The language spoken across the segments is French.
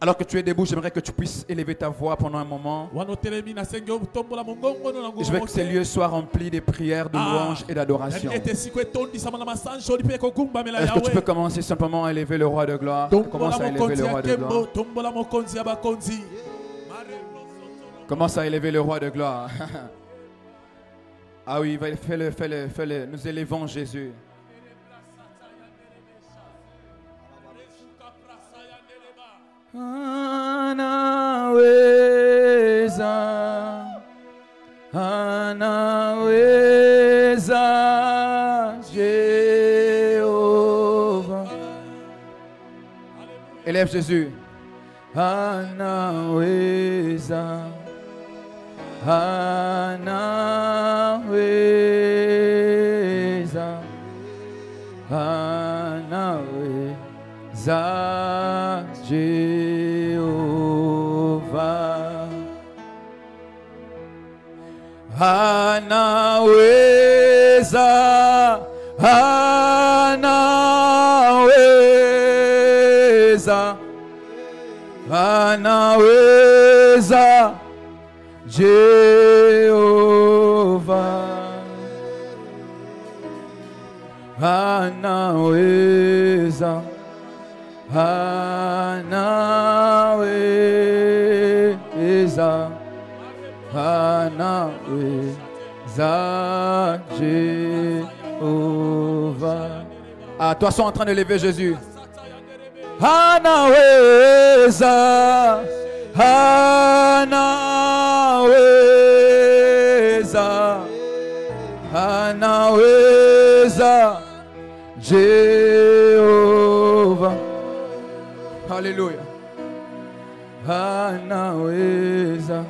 Alors que tu es debout, j'aimerais que tu puisses élever ta voix pendant un moment. Je veux que ces lieux soient remplis des prières de louange et d'adoration. Est-ce que tu peux commencer simplement à élever le roi de gloire? Commence à élever le roi de gloire. Commence à élever le roi de gloire. ah oui, fais-le, fais-le, fais-le. Nous élevons Jésus. Anaweza, anaweza, Jéhovah. Élève Jésus. Anaweza, anaweza, anaweza, Anaweza, anaweza, anaweza, Jehovah. Anaweza, Jehovah. Ah, toi, sont en train de lever Jésus. Anaweza, anaweza, anaweza, Jehovah. Hallelujah. Anaweza,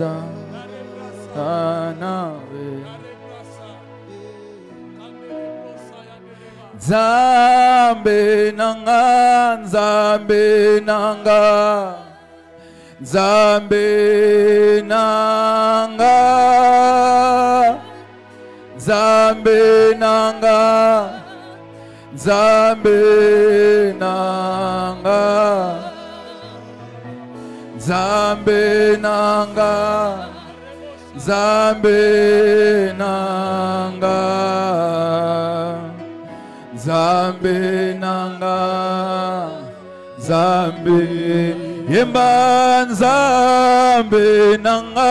anaweza, anaweza. Nzambe nanga, Nzambe nanga, Nzambe nanga, Nzambe nanga, Nzambe nanga, nzambe nanga. Nzambe nanga. Nzambe nanga. Nzambe. Yemba nzambe nanga.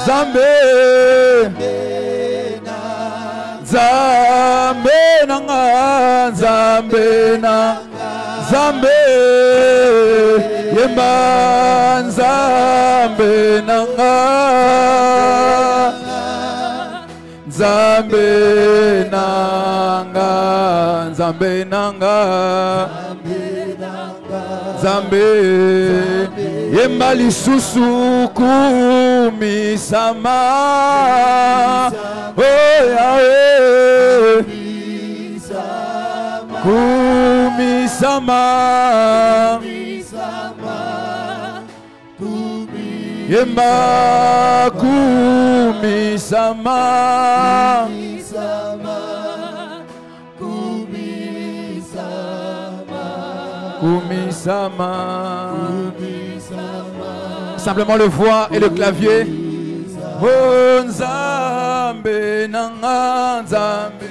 Nzambe. Nzambe nanga. Nzambe nanga. Zambe Yemba Zambe nanga. Nzambe nanga Nzambe nanga. Nzambe yemba lisusu kumisama. Oh yawe kumisama yemba kumisama kumisama simplement le voix et le clavier. Oh nzambe nanga nzambe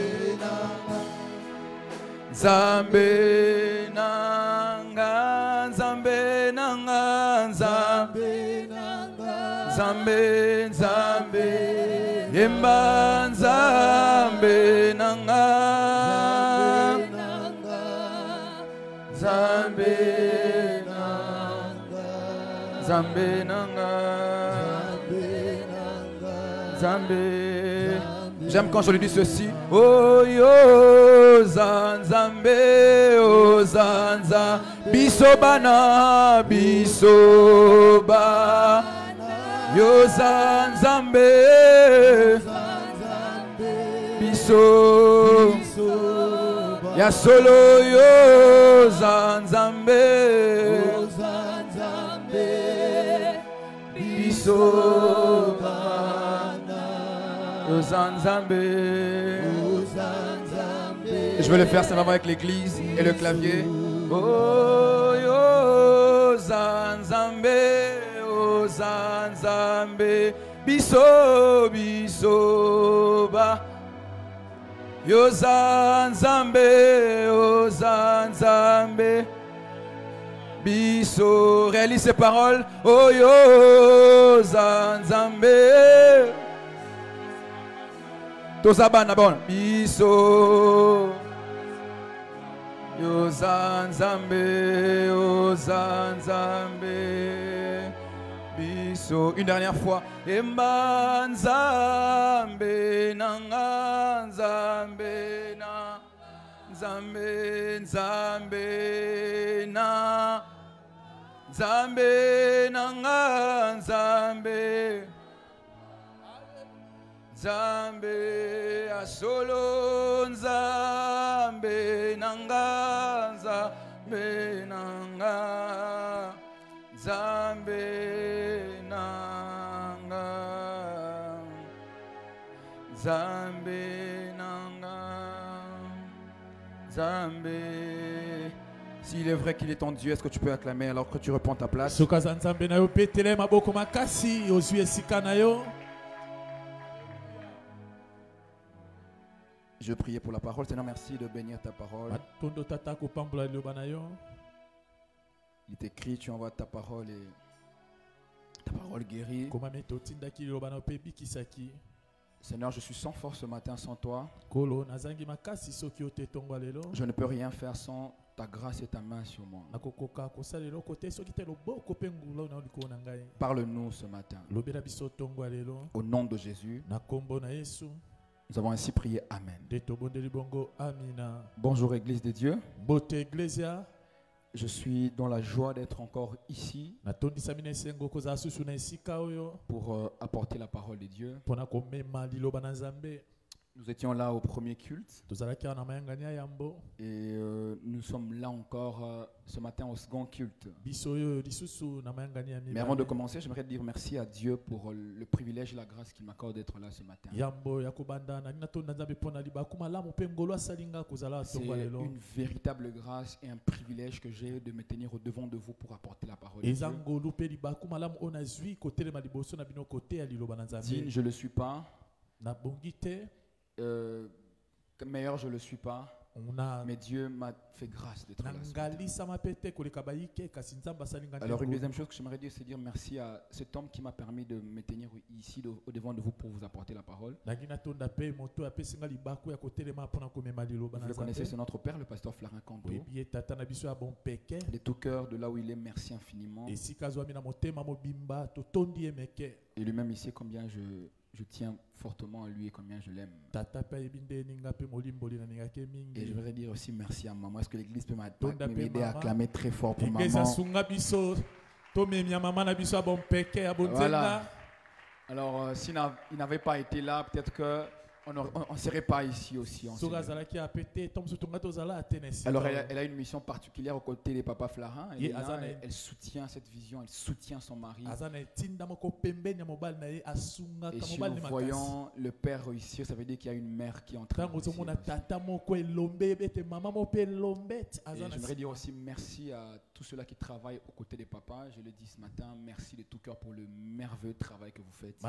nzambe nzambe nanga. Nzambe nanga. Nzambe J'aime quand je lui dis ceci. Oh yo zanzambe oh zanza bisobana bisoba yo zanzambe biso ya solo yo zanzambe biso Ozanzambe. Je vais le faire simplement avec l'église et le clavier. Oh, yo, Zanzambe, oh, Zanzambe, biso, biso, ba. Yo, Zanzambe, oh, Zanzambe, biso. Réalise ces paroles. Oh, yo, Zanzambe. tozabana bon biso yoza nzambe yoza nzambe biso une dernière fois. Emba nzambe nanga nzambe na nzambe nzambe na nzambe nanga nzambe. Nzambe asolo nzambe nanga nzambe nanga nzambe nzambe nanga s'il est vrai qu'il est ton Dieu est-ce que tu peux acclamer alors que tu reprends ta place? Je priais pour la parole. Seigneur, merci de bénir ta parole. Il est écrit, tu envoies ta parole et ta parole guérit. Seigneur, je suis sans force ce matin sans toi. Je ne peux rien faire sans ta grâce et ta main sur moi. Parle-nous ce matin. Au nom de Jésus, nous avons ainsi prié. Amen. Bonjour Église de Dieu. Je suis dans la joie d'être encore ici pour euh, apporter la parole de Dieu. Nous étions là au premier culte et euh, nous sommes là encore euh, ce matin au second culte. Mais avant de commencer, j'aimerais dire merci à Dieu pour euh, le privilège et la grâce qu'il m'accorde d'être là ce matin. C'est une véritable grâce et un privilège que j'ai de me tenir au devant de vous pour apporter la parole. Digne, je ne le suis pas. Euh, meilleur, je ne le suis pas. Mais Dieu m'a fait grâce d'être là. Alors, une deuxième chose que j'aimerais dire, c'est dire merci à cet homme qui m'a permis de me tenir ici de- au devant de vous pour vous apporter la parole. Vous le connaissez, c'est notre père, le pasteur ya bompeke De tout cœur, de là où il est, merci infiniment. Et lui-même, il sait combien je, je tiens fortement à lui et combien je l'aime. Et je voudrais dire aussi merci à maman. Est-ce que l'église peut m'aider à acclamer très fort pour maman Voilà. Alors, euh, s'il n'a- il n'avait pas été là, peut-être qu'on ne serait pas ici aussi. Alors, elle a, oyo. elle a une mission particulière aux côtés des papas Flarin. Elle, là, elle, elle soutient cette vision, elle soutient son mari. Et si nous voyons le père réussir, ça veut dire qu'il y a une mère qui est en train de j'aimerais dire aussi merci à tous ceux-là qui travaillent aux côtés des papas. Je le dis ce matin, merci de tout cœur pour le merveilleux travail que vous faites.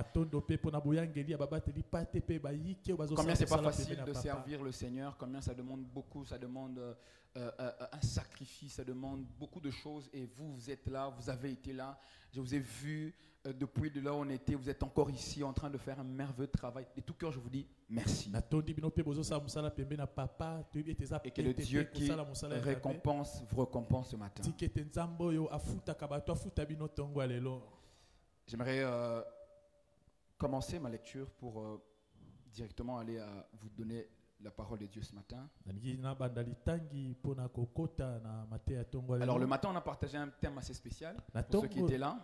Combien c'est pas facile de servir le Seigneur, combien ça demande beaucoup, ça demande euh, euh, euh, un sacrifice, ça demande beaucoup de choses. Et vous, vous êtes là, vous avez été là. Je vous ai vu euh, depuis de là où on était, vous êtes encore ici en train de faire un merveilleux travail. De tout cœur, je vous dis merci. Et que le Dieu qui récompense, vous récompense ce matin. J'aimerais euh, commencer ma lecture pour euh, directement aller à vous donner la parole de Dieu ce matin. Alors le matin, on a partagé un thème assez spécial pour ceux qui étaient là.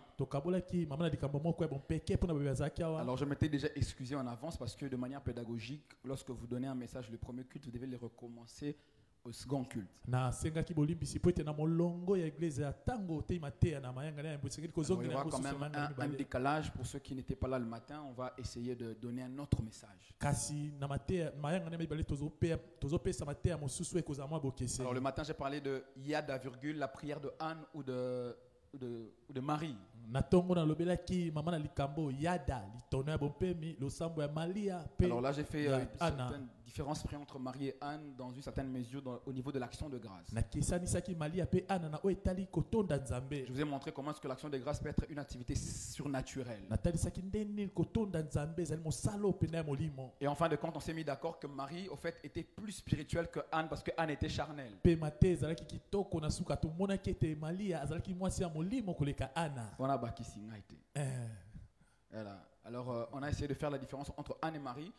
Alors je m'étais déjà excusé en avance parce que de manière pédagogique, lorsque vous donnez un message le premier culte, vous devez le recommencer au second culte. bolimbisi po na molongo ya ya mayanga un, décalage pour ceux qui n'étaient pas là le matin. On va essayer de donner un autre message. kasi na mateya mayanga na mibale tozopeya- tozopesa mateya mosusu ekozala mwa bokeseni Alors le matin, j'ai parlé de Yada, virgule, la prière de Anne ou de, ou de, ou de Marie. na ntongo nalobelaki mama na likambo yada litono ya bompemi losambo ya malia mpe Alors là, j'ai fait euh, différence prise entre Marie et Anne dans une certaine mesure dans- au niveau de l'action de grâce. nakesanisaki malia mpe ana na oyo etali kotonda nzambe Je vous ai montré comment est-ce que l'action de grâce peut être une activité surnaturelle. natalisaki ndenge kotonda nzambe ezali mosala oyo mpena ya molimo Et en fin de compte, on s'est mis d'accord que Marie, au fait, était plus spirituelle que Anne parce que Anne était charnelle. pema te ezalaki kitoko na suka tomonaki ete malia azalaki mwasi ya molimo koleka ana Voilà, qui s'y a été. Eh, Voilà. Alors, euh, on a essayé de faire la différence entre Anne et Marie.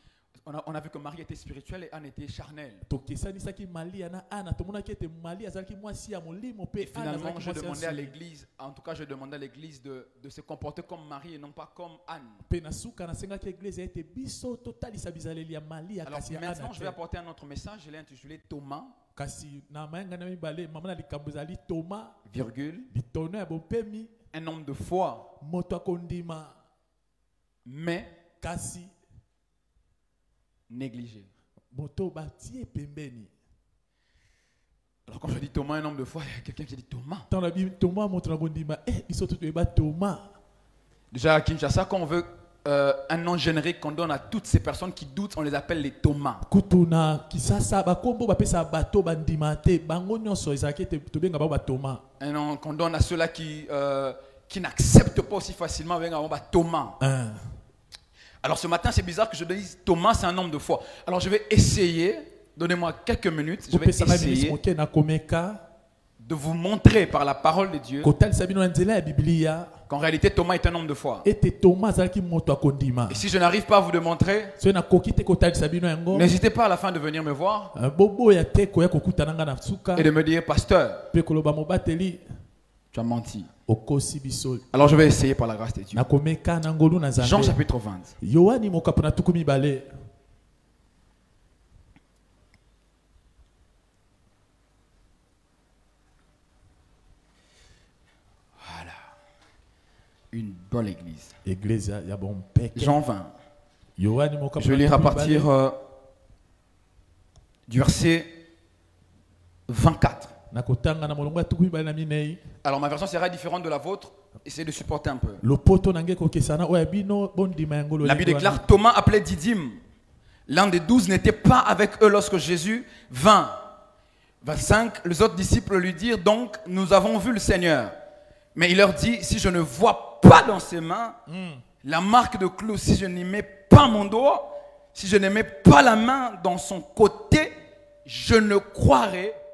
On a, on a vu que Marie était spirituelle et Anne était charnelle. tokesanisaki malia na ana tomonaki ete malia azalaki mwasi ya molimo Et mpe ana finalement, je demandais à l'église, en tout cas, je demandais à l'église de, de se comporter comme Marie et non pas comme Anne. mpe na suka nasengaki eglize ete biso totalisa bizaleli ya malia Alors kasi ya maintenant, ana je vais te. apporter un autre message. Je l'ai intitulé Thomas, kasi na mayanga na mibale mama na likambo ezali toma virgule, litono ya bopemi. Un homme de foi, moto akondima mais kasi négligé. Alors quand je dis Thomas, un homme de foi, il y a quelqu'un qui dit Thomas. toma moto na kondima eh biso to toyeba toma Déjà à Kinshasa, quand on veut euh, un nom générique qu'on donne à toutes ces personnes qui doutent, on les appelle les Thomas. Un nom qu'on donne à ceux-là qui, euh, qui n'acceptent pas aussi facilement, on Thomas. Hein. Alors ce matin, c'est bizarre que je dise Thomas, c'est un homme de foi. Alors je vais essayer, donnez-moi quelques minutes, je vais essayer de vous montrer par la parole de Dieu qu'en réalité Thomas est un homme de foi. Et si je n'arrive pas à vous le montrer, soki nakoki te kotalisa bino yango n'hésitez pas à la fin de venir me voir et de me dire, pasteur, tu as menti. Alors je vais essayer par la grâce de Dieu. Jean chapitre 20. yohani mokapo na tuku mibale Voilà. Une bonne église. eglize ya- ya bompeke Jean 20. yohani mokapo Je lire à partir euh, du verset 24. Alors ma version sera différente de la vôtre. Essayez de supporter un peu. La Bible déclare Thomas appelé Didyme. L'un des douze n'était pas avec eux lorsque Jésus vint. 25. Les autres disciples lui dirent donc Nous avons vu le Seigneur. Mais il leur dit Si je ne vois pas dans ses mains la marque de clou, si je n'y mets pas mon doigt, si je ne mets pas la main dans son côté, je ne croirai pas.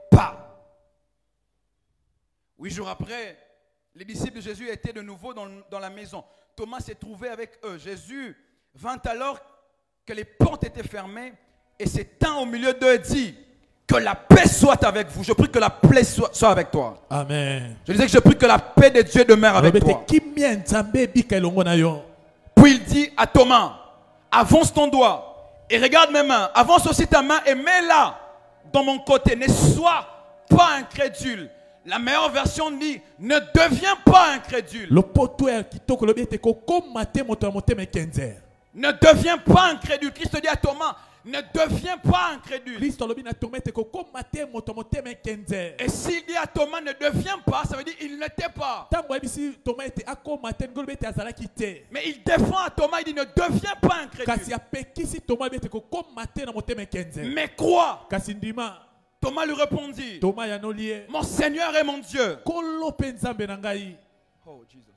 Huit jours après, les disciples de Jésus étaient de nouveau dans, dans la maison. Thomas s'est trouvé avec eux. Jésus vint alors que les portes étaient fermées et s'étend au milieu d'eux et dit Que la paix soit avec vous. Je prie que la paix soit, soit avec toi. amen Je disais que je prie que la paix de Dieu demeure avec toi. Puis il dit à Thomas, avance ton doigt et regarde mes mains. Avance aussi ta main et mets-la dans mon côté. Ne sois pas incrédule. La meilleure version dit, ne deviens pas incrédule. Ne deviens pas incrédule. Christ dit à Thomas, ne deviens pas incrédule. Et s'il dit à Thomas, ne deviens pas, ça veut dire il n'était pas. Mais il défend à Thomas, il dit, ne deviens pas incrédule. Mais crois. Thomas lui répondit, mon Seigneur et mon Dieu. Oh, Jesus.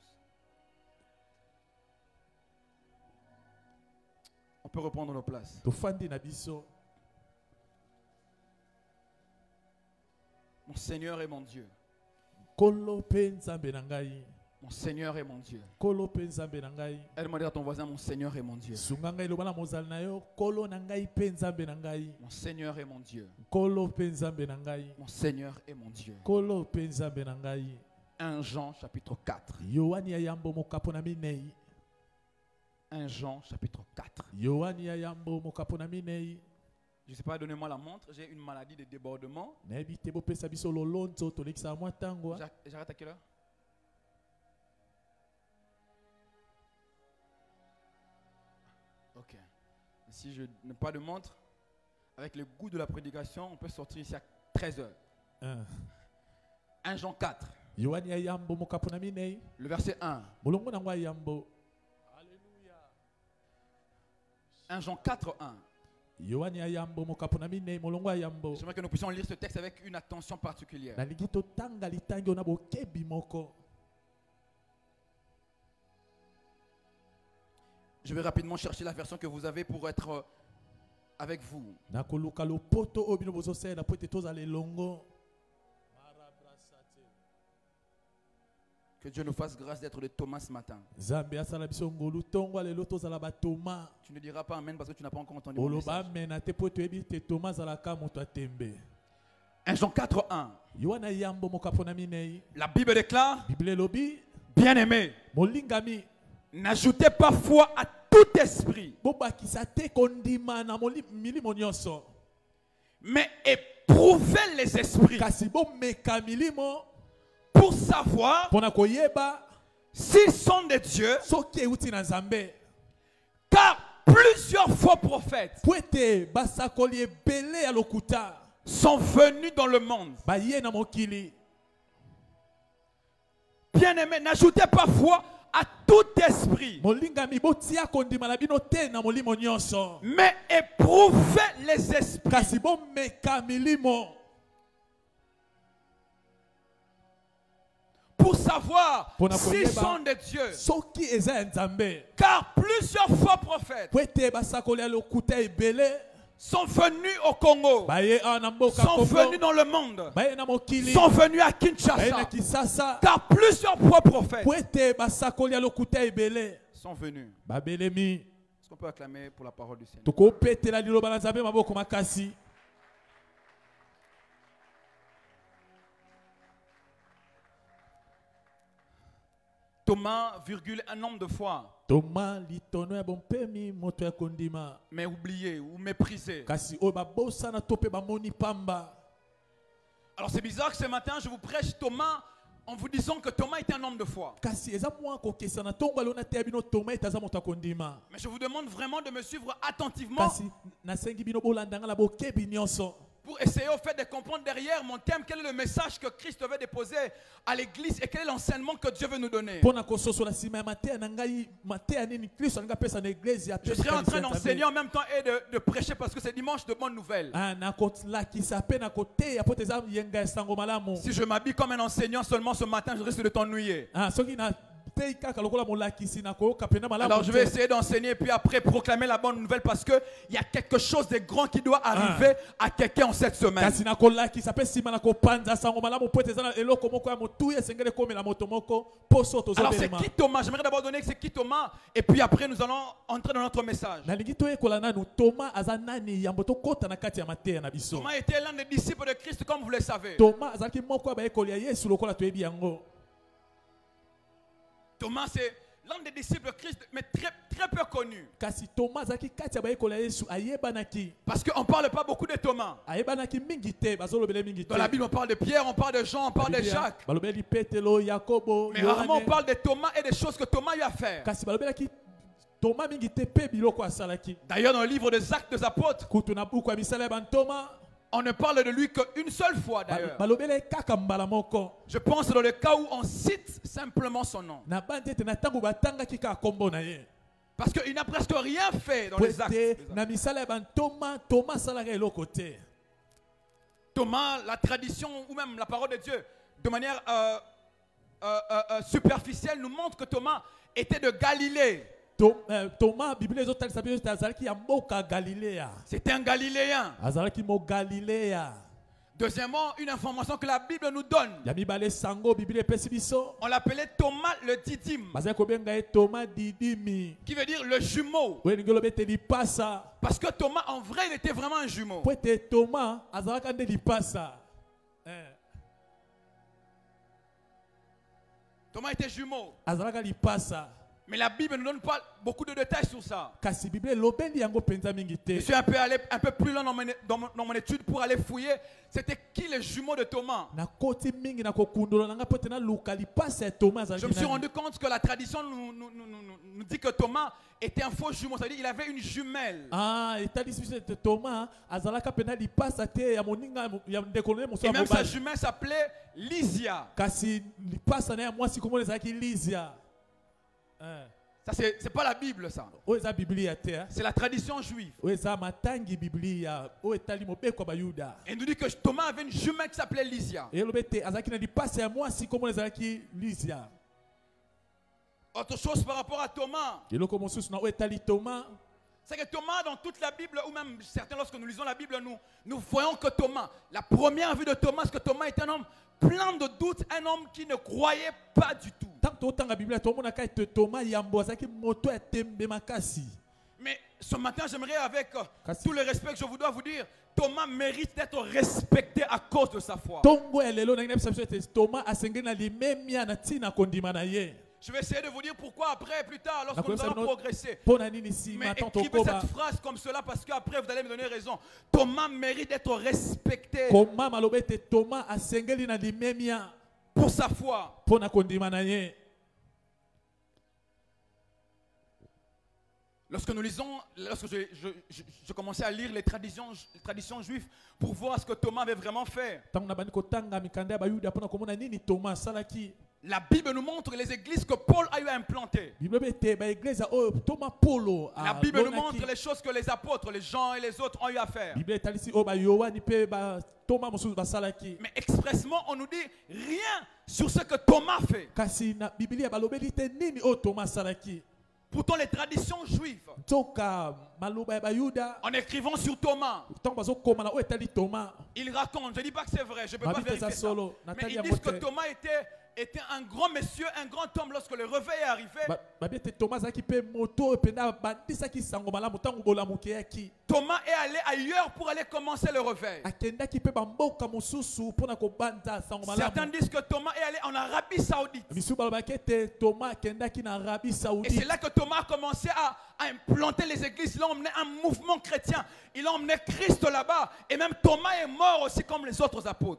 On peut reprendre nos places. Mon Seigneur et mon Dieu. Mon Seigneur et mon Dieu. na ngai Aide-moi à ton voisin, mon Seigneur et mon Dieu. Mon Seigneur et mon Dieu. Mon Seigneur et mon Dieu. kolo mpe nzambe na ngai 1 Jean chapitre 4. yohani ya yambo mokapo na minei 1 Jean chapitre 4. yohani ya yambo mokapo na minei Je ne sais pas, donnez-moi la montre. J'ai une maladie de débordement. J'a- J'arrête à quelle heure? Si je n'ai pas de montre, avec le goût de la prédication, on peut sortir ici à 13 heures. Ah. 1 Jean 4, yohani ya yambo mokapo na minei le verset 1. molongo nango ya yambo 1 Jean 4, 1. yohani ya yambo mokapo na minei molongo ya yambo J'aimerais que nous puissions lire ce texte avec une attention particulière. Je vais rapidement chercher la version que vous avez pour être euh, avec vous. Que Dieu nous fasse grâce d'être de Thomas ce matin. Tu ne diras pas Amen parce que tu n'as pas encore entendu mon oloba message. amena te po toyebi te toma azalaka moto atembe 1 Jean 4, 1. yohana yambo mokapo na minei La Bible déclare, bien-aimés, molingami n'ajoutez pas foi à tout esprit, mais éprouvez les esprits. Pour savoir s'ils sont de Dieu, soki euti na nzambe car plusieurs faux prophètes sont venus dans le monde. mokili Bien-aimés, n'ajoutez pas foi à tout esprit, mais éprouvez les esprits. Pour savoir s'ils sont de Dieu. Car plusieurs faux prophètes sont venus au Congo, sont venus dans le monde, sont venus à Kinshasa. Car plusieurs prophètes sont venus. Est-ce qu'on peut acclamer pour la parole du Seigneur? Thomas, virgule, un nombre de fois, toma litono ya bompemi moto ya kondima. Mais oublié ou méprisé. kasi oyo bamoni pamba. Alors c'est bizarre que ce matin, je vous prêche Thomas en vous disant que Thomas était un homme de foi. Mais je vous demande vraiment de me suivre attentivement pour essayer au fait de comprendre derrière mon thème quel est le message que Christ veut déposer à l'église et quel est l'enseignement que Dieu veut nous donner. Je serai en train d'enseigner en même temps et de, de prêcher parce que c'est dimanche de bonnes nouvelles. Si je m'habille comme un enseignant seulement ce matin, je risque de t'ennuyer. Ah, Alors je vais essayer d'enseigner puis après proclamer la bonne nouvelle parce qu'il y a quelque chose de grand qui doit arriver à quelqu'un en cette semaine. Alors c'est qui Thomas? J'aimerais d'abord donner que c'est qui Thomas et puis après nous allons entrer dans notre message. Thomas était l'un des disciples de Christ comme vous le savez. Thomas c'est l'un des disciples de Christ mais très, très peu connu. yesu ayebanaki Parce qu'on ne parle pas beaucoup de Thomas. mingi te Dans la Bible on parle de Pierre, on parle de Jean, on parle de Jacques. yakobo Mais rarement on parle de Thomas et des choses que Thomas a asalaki D'ailleurs dans le livre des Actes des Apôtres, on ne parle de lui qu'une seule fois d'ailleurs. Je pense dans le cas où on cite simplement son nom. Parce qu'il n'a presque rien fait dans les actes. Thomas, la tradition ou même la parole de Dieu, de manière euh, euh, euh, superficielle, nous montre que Thomas était de Galilée. Mboka ya galilea C'était un Galiléen. Deuxièmement, une information que la Bible nous donne. On l'appelait Thomas le didyme, didimi qui veut dire le jumeau. Parce que Thomas, en vrai, il était vraiment un jumeau. Eh, Thomas? Était jumeau. Mais la Bible ne donne pas beaucoup de détails sur ça. Je suis un peu allé un peu plus loin dans mon, dans mon- dans mon étude pour aller fouiller. C'était qui les jumeaux de Thomas? Je me suis rendu compte que la tradition nous, nous- nous- nous- dit que Thomas était un faux jumeau. C'est-à-dire qu'il avait une jumelle. Ah, etalisi biso ete toma azalaka mpena lipasa te ya moninga ya ndeko na ye mosu Et même sa jumelle s'appelait Lysia. kasi lipasa na ye ya mwasi komona ezalaki lizia Eh, Ça, c'est pas la Bible, ça. C'est la tradition juive. Et nous dit que Thomas avait une jumelle qui s'appelait Lysia. Autre chose par rapport à Thomas, c'est que Thomas, dans toute la Bible, ou même certains, lorsque nous lisons la Bible, nous, nous voyons que Thomas, la première vue de Thomas, c'est que Thomas était un homme plein de doutes, un homme qui ne croyait pas du tout. Mais ce matin, j'aimerais, avec euh, tout le respect que je vous dois vous dire, Thomas mérite d'être respecté à cause de sa foi. Je vais essayer de vous dire pourquoi après, plus tard, lorsque nous allons progresser. Mais écrivez cette phrase comme cela parce qu'après vous allez me donner raison. Thomas mérite d'être respecté pour sa foi. Lorsque nous lisons, lorsque je, je- je- je commençais à lire les traditions, les traditions juives pour voir ce que Thomas avait vraiment fait, la Bible nous montre les églises que Paul a eu à implanter. La Bible nous montre les choses que les apôtres, les gens et les autres ont eu à faire. Mais expressement, on nous dit rien sur ce que Thomas fait. Pourtant, les traditions juives, en écrivant sur Thomas, ils racontent, je ne dis pas que c'est vrai, je ne peux pas vérifier ça. Mais ils disent que. Thomas était, était un grand monsieur, un grand homme lorsque le réveil est arrivé. Thomas est allé ailleurs pour aller commencer le réveil. Certains disent que Thomas est allé en Arabie Saoudite. Et c'est là que Thomas a commencé à, à implanter les églises. Il a emmené un mouvement chrétien. Il a emmené Christ là-bas. Et même Thomas est mort aussi comme les autres apôtres.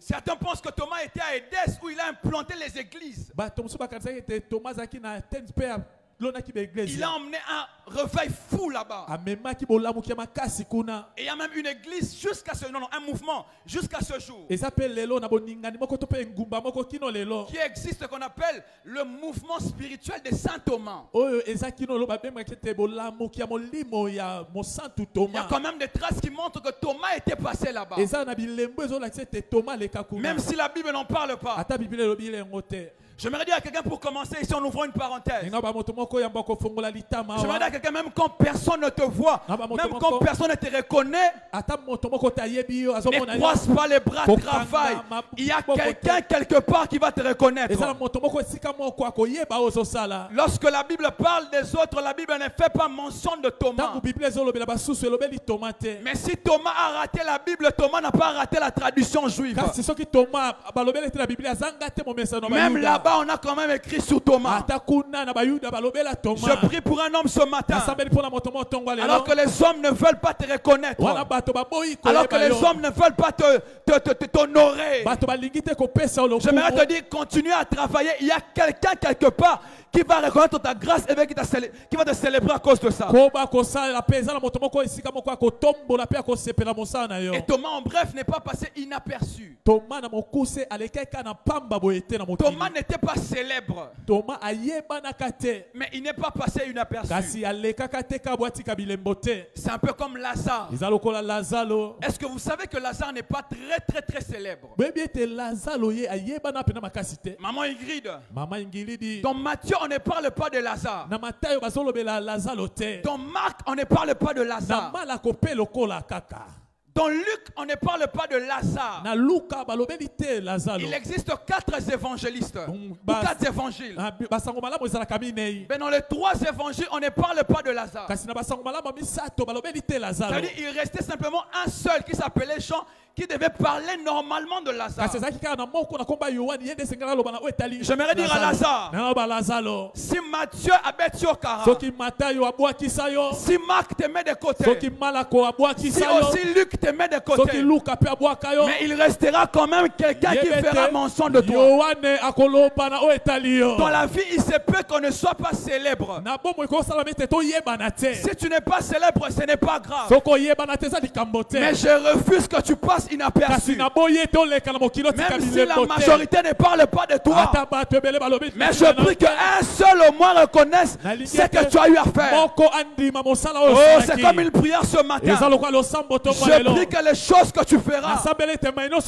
Certains pensent que Thomas était à Édesse où il a implanté les églises. Il a emmené un réveil fou là-bas. kuna Et il y a même une église jusqu'à ce non, non, un mouvement jusqu'à ce jour qui existe qu'on appelle le mouvement spirituel de Saint Thomas. Il y a quand même des traces qui montrent que Thomas était passé là-bas. Même si la Bible n'en parle pas. J'aimerais dire à quelqu'un pour commencer ici en ouvrant une parenthèse. J'aimerais dire à quelqu'un même quand personne ne te voit, même quand personne ne te reconnaît, ne croise pas les bras, travaille. Il y a quelqu'un quelque part qui va te reconnaître. Lorsque la Bible parle des autres, la Bible ne fait pas mention de Thomas. Mais si Thomas a raté la Bible, Thomas n'a pas raté la tradition juive. Même bayuda là-bas, on a quand même écrit sur Thomas. Je prie pour un homme ce matin. Alors que les hommes ne veulent pas te reconnaître. Alors que les hommes ne veulent pas te, te- te- te- t'honorer. J'aimerais te dire, continue à travailler. Il y a quelqu'un quelque part qui va reconnaître ta grâce et qui, va te célébrer à cause de ça. Et Thomas, en bref, n'est pas passé inaperçu. Thomas n'était pas célèbre, mais il n'est pas passé inaperçu. C'est un peu comme Lazare. Est-ce que vous savez que Lazare n'est pas très très très célèbre? Maman Ingrid, mama ingilidi dans Matthieu, on ne parle pas de Lazare. Dans Marc, on ne parle pas de Lazare. Dans Luc, on ne parle pas de Lazare. Il existe quatre évangélistes. Ou quatre évangiles. Minei Mais dans les trois évangiles, on ne parle pas de Lazare. C'est-à-dire il restait simplement un seul qui s'appelait Jean, qui devait parler normalement de Lazare. J'aimerais dire à Lazare. lazaro Si Matthieu matayo abwakisa yo si Marc te met de côté, si aussi Luc te met de côté, mais il restera quand même quelqu'un qui fera mention de toi. Dans la vie, il se peut qu'on ne soit pas célèbre. Si tu n'es pas célèbre, ce n'est pas grave. Mais je refuse que tu passes inaperçu. Même si la majorité ne parle pas de toi. balobi Mais je prie qu'un seul au moins reconnaisse ce que tu as eu à faire. Oh, c'est comme une prière ce matin. Je prie que les choses que tu feras,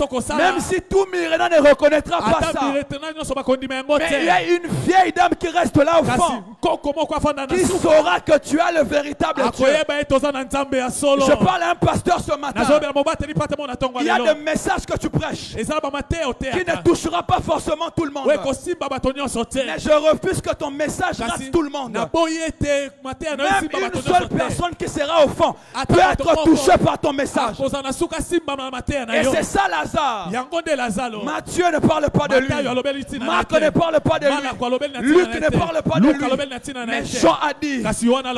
kosala même si tout Mirena ne reconnaîtra pas ata ça, mais il y a une vieille dame qui reste là au fond, qui saura que tu as le véritable Dieu. solo Je parle à un pasteur ce matin. Il y a des messages que tu prêches bamateo te qui ne touchera pas forcément tout le monde. te Mais je refuse que ton message kasi rate tout le monde. Même une seule personne qui sera au fond peut être touchée par ton message. na Et c'est ça Lazare. lazalo Matthieu ne parle pas de lui. Marc ne parle pas de lui. Luc ne parle pas de lui. Mais. Jean a dit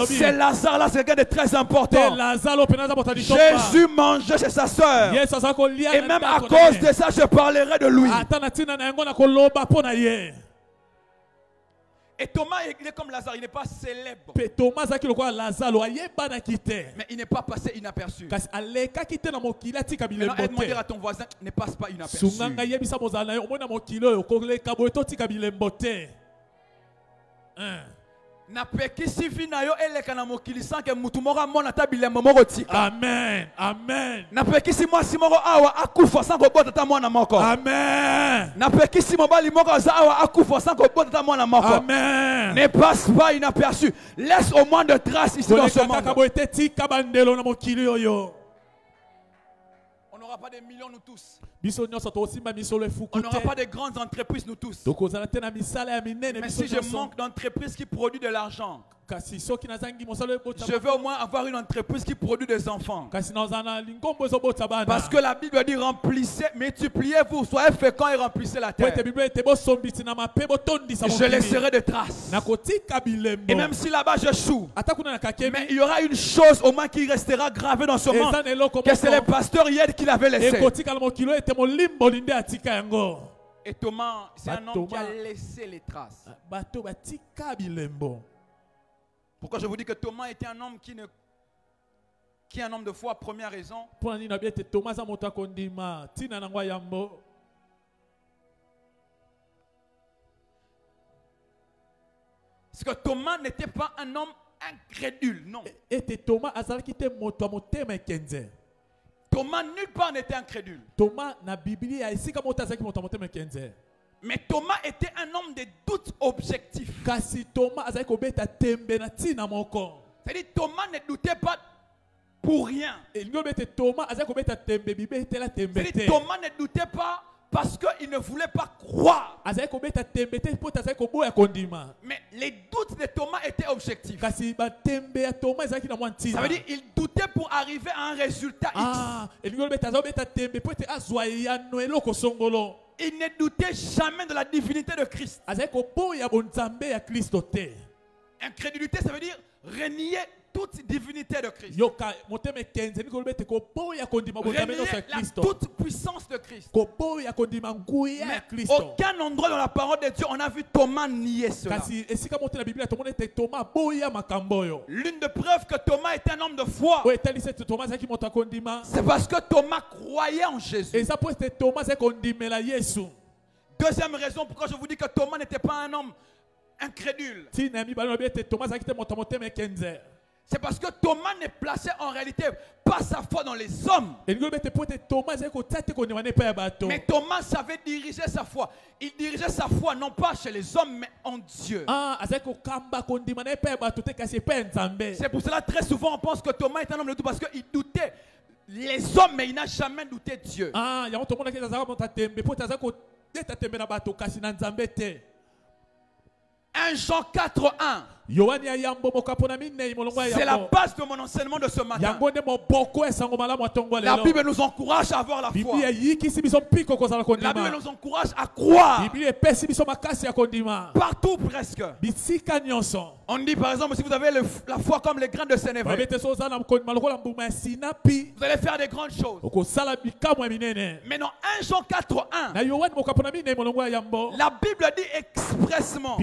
c'est Lazare là, c'est quelqu'un de très important. Jésus mangeait chez sa sœur. Et même à cause de ça, je parlerai de lui. Et Thomas, il est comme Lazare, il n'est pas célèbre. Mais il n'est pas passé inaperçu. Maintenant, aide-moi à dire à ton voisin, ne passe pas inaperçu. Hein. Napekisi vi na yo eleka na mokili sans ke mutu moko amona ata bilembo moko tika. Amen amen. Napekisi mwasi moko awa akufa sans kobota ata mwana moko. Amen. Napekisi mobali moko aza awa akufa sans kobota ata mwana moko. Amen. Ne passe pas inaperçu. Laisse au moins de traces ici dans ce monde. tika bandelo na mokili oyo n'aura pas des millions nous tous. On n'aura pas de grandes entreprises nous tous. Mais si je manque d'entreprises qui produit de l'argent je veux au moins avoir une entreprise qui produit des enfants. Parce que la Bible dit remplissez multipliez-vous. Soyez féconds et remplissez la terre. je laisserai des traces. Et même si là-bas je choue, ata kuna na mais il y aura une chose au moins qui restera gravée dans ce monde, que c'est le pasteur hier qui l'avait laissé. Et Thomas, c'est un homme qui a laissé les traces. Pourquoi je vous dis que Thomas était un homme qui ne qui est un homme de foi, première raison, c'est que Thomas n'était pas un homme incrédule, non. Thomas nulle part n'était incrédule. toma na biblia esika moto azalaki moto ya motema ekenze Mais Thomas était un homme de ntina moko C'est-à-dire Thomas ne doutait pas pour rien. C'est-à-dire Thomas ne doutait pas parce qu'il ne voulait pas croire. Mais les doutes de Thomas étaient objectifs. Ça veut dire qu'il doutait pour arriver à un résultat X. Ah, Il ne doutait jamais de la divinité de Christ. Incrédulité, ça veut dire renier toute divinité de Christ. Renier la toute puissance de Christ. Mais aucun endroit dans la parole de Dieu, on a vu Thomas nier cela. L'une des preuves que Thomas était un homme de foi, c'est parce que Thomas croyait en Jésus. Deuxième raison pourquoi je vous dis que Thomas n'était pas un homme incrédule. C'est parce que Thomas ne plaçait en réalité pas sa foi dans les hommes. Mais Thomas savait diriger sa foi. Il dirigeait sa foi non pas chez les hommes, mais en Dieu. C'est pour cela très souvent on pense que Thomas est un homme de tout parce qu'il doutait les hommes, mais il n'a jamais douté Dieu. 1 Jean 4, 1. yohani ayambomoka mpona minei molongo ya C'est la base de mon enseignement de ce matin. La Bible nous encourage à avoir la foi. La Bible nous encourage à croire partout presque. On dit par exemple, si vous avez le- la foi comme les grains de sénévé, vous allez faire des grandes choses. Mais dans 1 Jean 4, 1, na yohani mokapo na minei molongo ya yambo la Bible dit expressement,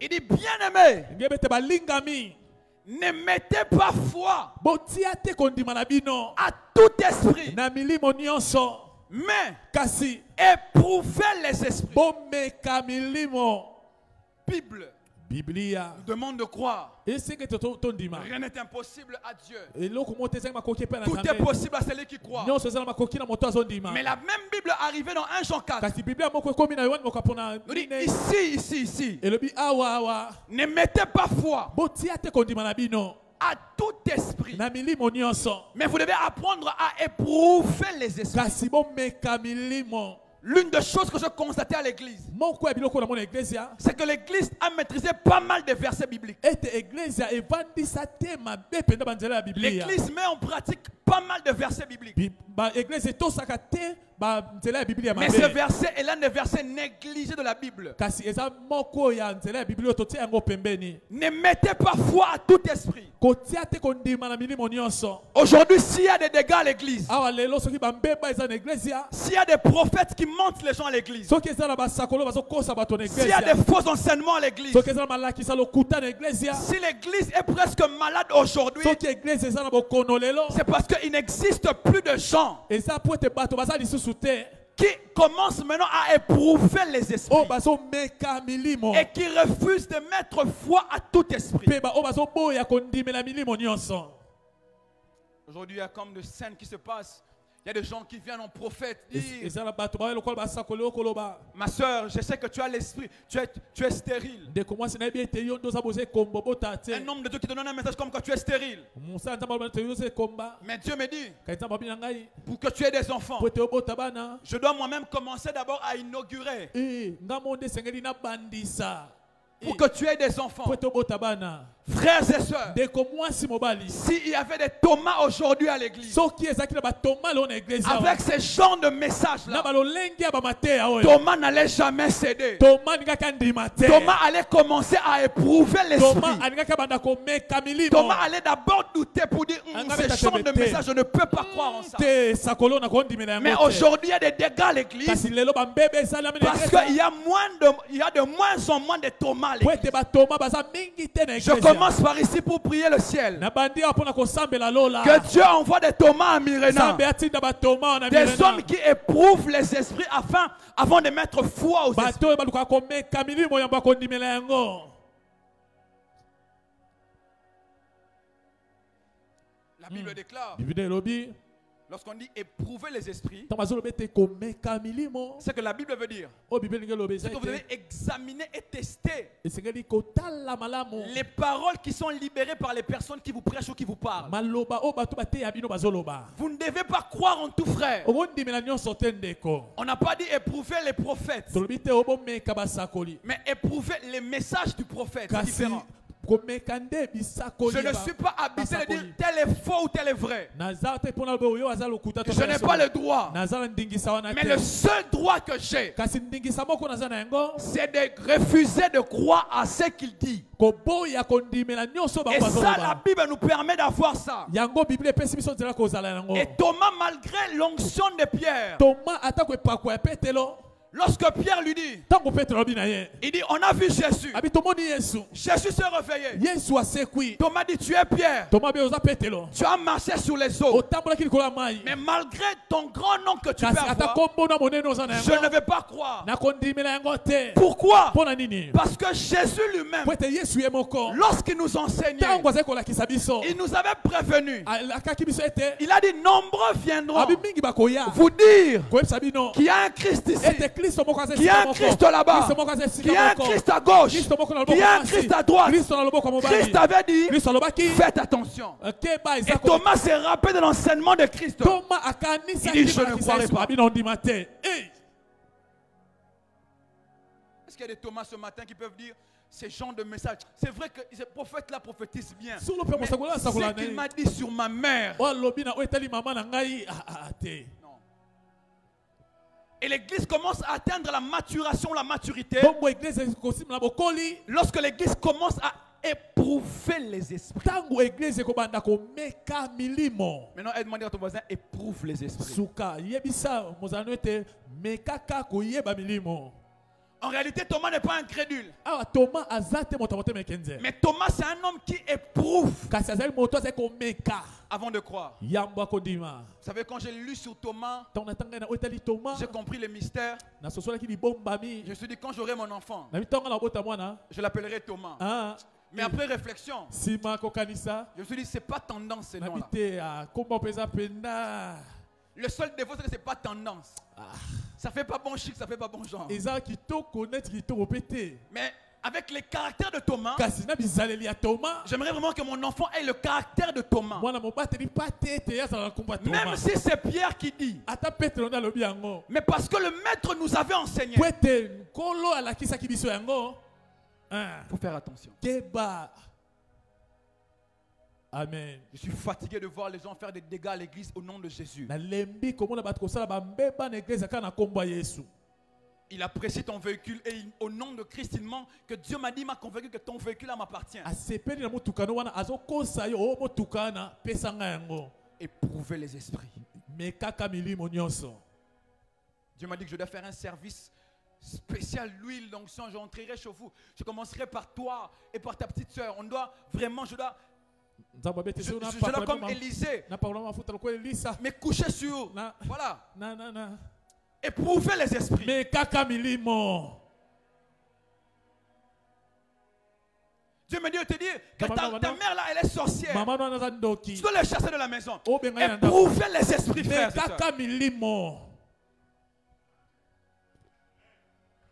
il dit bien aimé, balingami ne mettez pas foi à tout esprit, mais éprouvez les esprits. Bible biblia. Nous demande de croire. Rien n'est impossible à Dieu. Tout est possible à celui qui croit. Mais la même Bible arrivée dans 1 Jean 4 kasi biblia moko ekomi na yohani mokapo na nous dit ici, ici, ici, awa ne mettez pas foi. À tout esprit. Mais vous devez apprendre à éprouver les esprits. L'une des choses que je constatais à l'église, c'est que l'église a maîtrisé pas mal de versets bibliques. L'église met en pratique pas mal de versets bibliques. Ya Mais ce verset est l'un des versets négligés de la Bible. Ne mettez pas foi à tout esprit. Aujourd'hui, s'il y a des dégâts à l'église, s'il y a des prophètes qui mentent les gens à l'église, s'il y a des faux enseignements à l'église, si l'église est presque malade aujourd'hui, c'est parce qu'il n'existe plus de gens qui commencent maintenant à éprouver les esprits milimo et qui refusent de mettre foi à tout esprit. nyonso Aujourd'hui, il y a comme de scènes qui se passent. Il y a des gens qui viennent en prophète dire Ma soeur, je sais que tu as l'esprit, tu es, tu es stérile. Un homme de Dieu qui te donne un message comme que tu es stérile. Mais Dieu me dit Pour que tu aies des enfants, je dois moi-même commencer d'abord à inaugurer. Pour que tu aies des enfants. Frères et sœurs, s'il y avait des Thomas aujourd'hui à l'église, avec ces genres de messages na là, balolenge ya bamateya oyo Thomas n'allait jamais céder. Thomas allait commencer à éprouver l'esprit. Thomas allait d'abord douter pour dire Hum, ces genres de messages, je ne peux pas croire en ça. Mais aujourd'hui, il y a des dégâts à l'église. Parce qu'il y a moins de, il y a de moins en moins de Thomas Je commence par ici pour prier le ciel. Que Dieu envoie des Thomas à Myrena. nzambe atinda batoma na Des Mirena. hommes qui éprouvent les esprits afin, avant de mettre foi aux esprits. La Bible déclare, biblia elobi lorsqu'on dit éprouver les esprits, ntango bazoloba ete komeka milimo ce que la Bible veut dire, eza c'est que vous devez examiner et tester les paroles qui sont libérées par les personnes qui vous prêchent ou qui vous parlent. bazoloba Vous ne devez pas croire en tout frère. On n'a pas dit éprouver les prophètes, basakoli mais éprouver les messages du prophète. C'est différent. Je ne suis pas habitué de dire tel est faux ou tel est vrai. Je n'ai pas le droit. Mais le seul droit que j'ai, c'est de refuser de croire à ce qu'il dit. Et ça, la Bible nous permet d'avoir ça. Et Thomas, malgré l'onction de Pierre, lorsque Pierre lui dit, il dit, on a vu Jésus. yesu Jésus. S'est réveillé. Thomas dit, tu es Pierre. Tu as marché sur les eaux. Mais malgré ton grand nom que tu peux avoir, je ne vais pas croire. Pourquoi? Parce que Jésus lui-même, lorsqu'il nous enseignait, il nous avait prévenu. ete Il a dit, nombreux viendront. Bakoya. Vous dire qu'il y a un Christ ici, y a un Christ là-bas, y a un Christ à gauche, y a un Christ à droite? Christ avait dit, faites attention. Et Thomas s'est rappelé de l'enseignement de Christ. Il dit, je ne croirai pas. Est-ce qu'il y a des Thomas ce matin qui peuvent dire, ces genres de messages? C'est vrai que ce prophète-là prophétise bien. Mais ce qu'il m'a dit sur ma mère. Et l'église commence à atteindre la maturation, la maturité. Lorsque l'église commence à éprouver les esprits. Maintenant, aide-moi à dire à ton voisin, éprouve les esprits. En réalité, Thomas n'est pas incrédule. Mais Thomas, c'est un homme qui éprouve avant de croire. Vous savez, quand j'ai lu sur Thomas, j'ai compris le mystère. nasosolaki libombami Je me suis dit, quand j'aurai mon enfant, je l'appellerai Thomas. ah, Mais après réflexion, je me suis dit, c'est pas tendance ce ah, mpenza penda Le seul défaut, c'est que c'est pas tendance. Ça fait pas bon chic, ça fait pas bon genre. Mais avec les caractères de Thomas, j'aimerais vraiment que mon enfant ait le caractère de Thomas. Même si c'est Pierre qui dit. Mais parce que le maître nous avait enseigné. ah, Il faut faire attention. amen Je suis fatigué de voir les gens faire des dégâts à l'église au nom de Jésus. Il apprécie ton véhicule et il- au nom de Christ, il ment que Dieu m'a dit, m'a convaincu que ton véhicule m'appartient. asepeli na motukano wana azokosa yo o motukana pesa nga yango Éprouver les esprits. Dieu m'a dit que je dois faire un service spécial, l'huile, l'onction. J'entrerai chez vous. Je commencerai par toi et par ta petite soeur. On doit vraiment, je dois, je, comme Élisée, me coucher sur. Voilà. Éprouver les esprits. milimo Dieu me dit de te dire que ta, mère là, elle est sorcière. Tu dois les chasser de la maison. na ndako Éprouver les esprits, me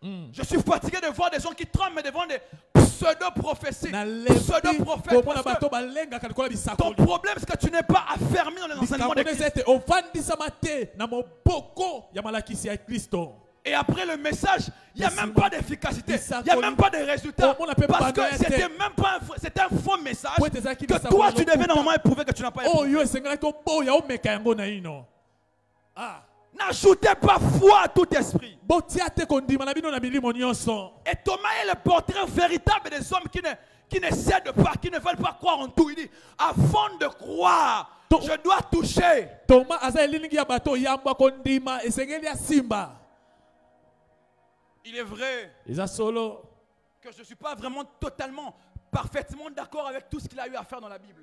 milimo Je suis fatigué de voir des gens qui tremblent devant des pseudo-prophéties. Pseudo-prophètes. Ton problème, c'est que tu n'es pas affermi dans les enseignements de Christ. Et après le message, il n'y a même pas d'efficacité. Il n'y a même pas de résultat. Oh, Parce que c'était même pas un, faux- c'était un faux message que toi, tu devais normalement éprouver que tu n'as pas éprouvé. na ino ah. N'ajoutez pas foi à tout esprit. Et Thomas est le portrait véritable des hommes qui ne, qui ne cèdent pas, qui ne veulent pas croire en tout. Il dit, avant de croire, je dois toucher. Il est vrai que je ne suis pas vraiment totalement, parfaitement d'accord avec tout ce qu'il a eu à faire dans la Bible.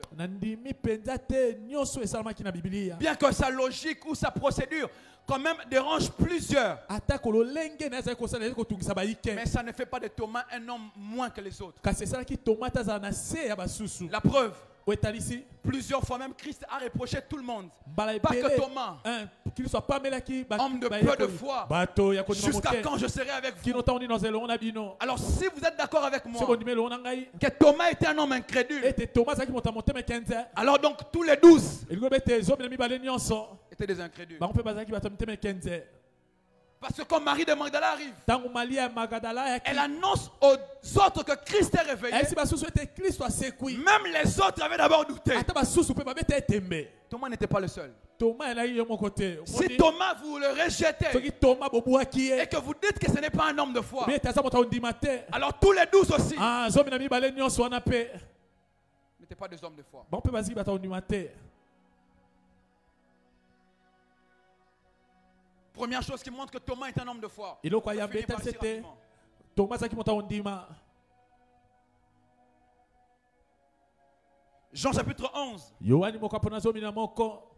Bien que sa logique ou sa procédure quand même dérange plusieurs. Mais ça ne fait pas de Thomas un homme moins que les autres. La preuve, plusieurs fois même Christ a reproché tout le monde. Pas que Thomas. Homme de peu de foi. Jusqu'à quand je serai avec vous? Alors si vous êtes d'accord avec moi que Thomas était un homme incrédule, alors donc tous les douze étaient des incrédules. ekenze Parce que quand Marie de Magdala arrive, elle annonce aux autres que Christ est réveillé. asekwi Même les autres avaient d'abord douté. etembe Thomas n'était pas le seul. Si Thomas vous le rejetez et que vous dites que ce n'est pas un homme de foi, alors tous les douze aussi Ah, n'étaient pas des hommes de foi. Première chose qui montre que Thomas est un homme de foi. moto ondima? Jean chapitre 11, yohani moko apona zomi na moko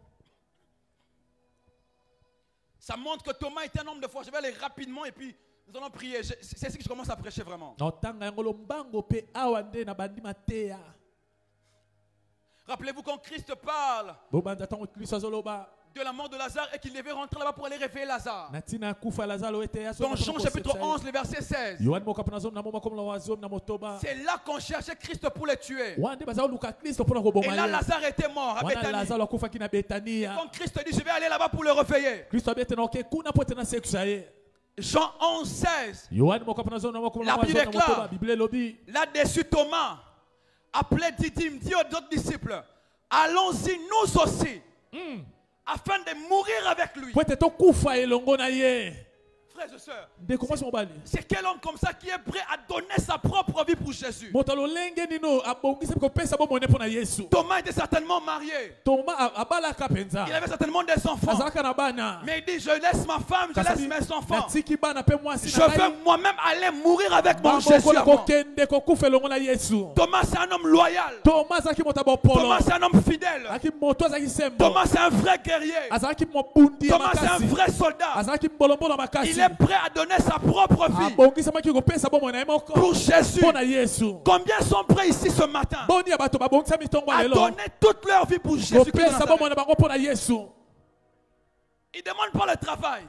ça montre que Thomas est un homme de foi. Je vais aller rapidement et puis nous allons prier. C'est ce que je commence à prêcher vraiment. Rappelez-vous quand Christ parle de la mort de Lazare et qu'il devait rentrer là-bas pour aller réveiller Lazare. Dans Jean chapitre 11, le verset 16. yohani moko apona zomi na mo makomola wa zomi na motoba C'est là qu'on cherchait Christ pour le tuer. Et là, Lazare était mort à Bethanie. Quand Christ dit, je vais aller là-bas pour le réveiller. Jean 11, 16. yohani mokapo na zona makumi na La Bible déclare. Là-dessus, Thomas, appelé Didyme, dit aux autres disciples Allons-y, nous aussi, afin de mourir avec lui. Frères et sœurs, c'est quel homme comme ça qui est prêt à donner sa propre vie pour Jésus? Thomas était certainement marié. Il avait certainement des enfants. Mais il dit Je laisse ma femme, je laisse mes enfants. Je veux moi-même aller mourir avec mon Jésus. Thomas, c'est un homme loyal. Thomas, c'est un homme fidèle. Thomas, c'est un vrai guerrier. Thomas, c'est un vrai soldat. Il est prêt à donner sa propre vie moko pour Jésus. Combien sont prêts ici ce matin à lelo donner toute leur vie pour Jésus na yesu Il ne demande pas le travail.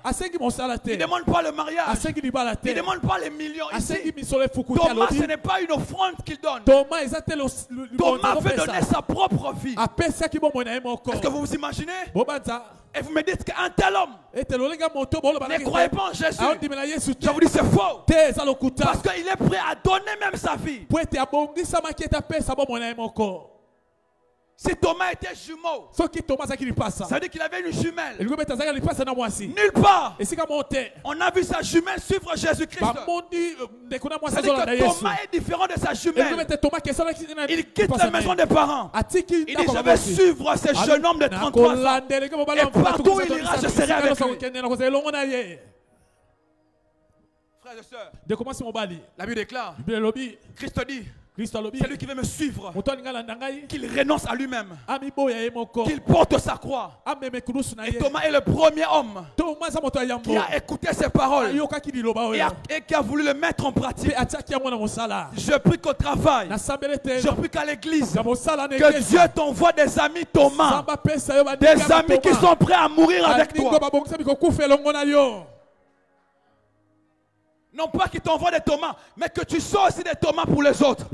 Il ne demande pas le mariage. Il ne demande pas les millions. Ici, Thomas, ce n'est pas une offrande qu'il donne. Thomas veut donner sa propre vie. Est-ce que vous vous imaginez? Bobanza Et vous me dites qu'un tel homme ne croyez pas en Jésus. yesu te Je vous dis c'est faux. Parce qu'il est prêt à donner même sa vie. Si Thomas était jumeau, ça veut dire qu'il avait une jumelle. Nulle part. On a vu sa jumelle suivre Jésus-Christ. euh, Ça veut dire que Thomas est différent de sa jumelle. Il quitte la maison des parents. Il dit Je vais suivre ce jeune homme de 33 ans. Et partout où il ira, je serai avec lui. Frères et sœurs, la Bible déclare Christ dit Celui qui veut me suivre, qu'il renonce à lui-même, qu'il porte sa croix. Et Thomas est le premier homme qui a écouté ses paroles et, oyo. a- et qui a voulu le mettre en pratique. Je prie qu'au travail, je prie qu'à l'église, que Dieu t'envoie des amis Thomas, des amis qui sont prêts à mourir avec toi. Non pas qu'ils t'envoient des Thomas, mais que tu sois aussi des Thomas pour les autres.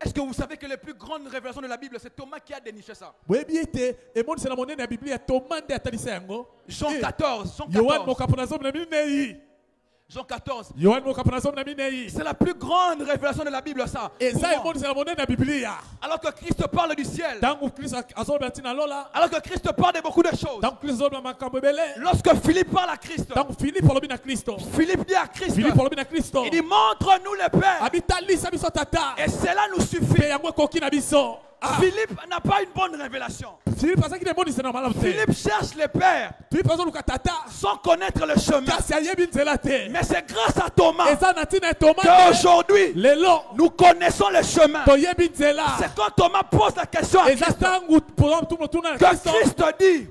Est-ce que vous savez que les plus grandes révélations de la Bible, c'est Thomas qui a déniché ça? Jean Eh, 14, Jean yohane 14, Jean 14. yohane mokapo na zomi na minei C'est la plus grande révélation de la Bible, ça. Alors que Christ parle du ciel, alors que Christ parle de beaucoup de choses. Lorsque Philippe parle à Christ, Philippe dit à Christ, il dit montre-nous le Père. Et cela nous suffit. Ah, Philippe n'a pas une bonne révélation. Philippe cherche le Père. Sans connaître le chemin. Mais c'est grâce à Thomas qu'aujourd'hui, nous connaissons le chemin. C'est quand Thomas pose la question à Christ. Que Christ dit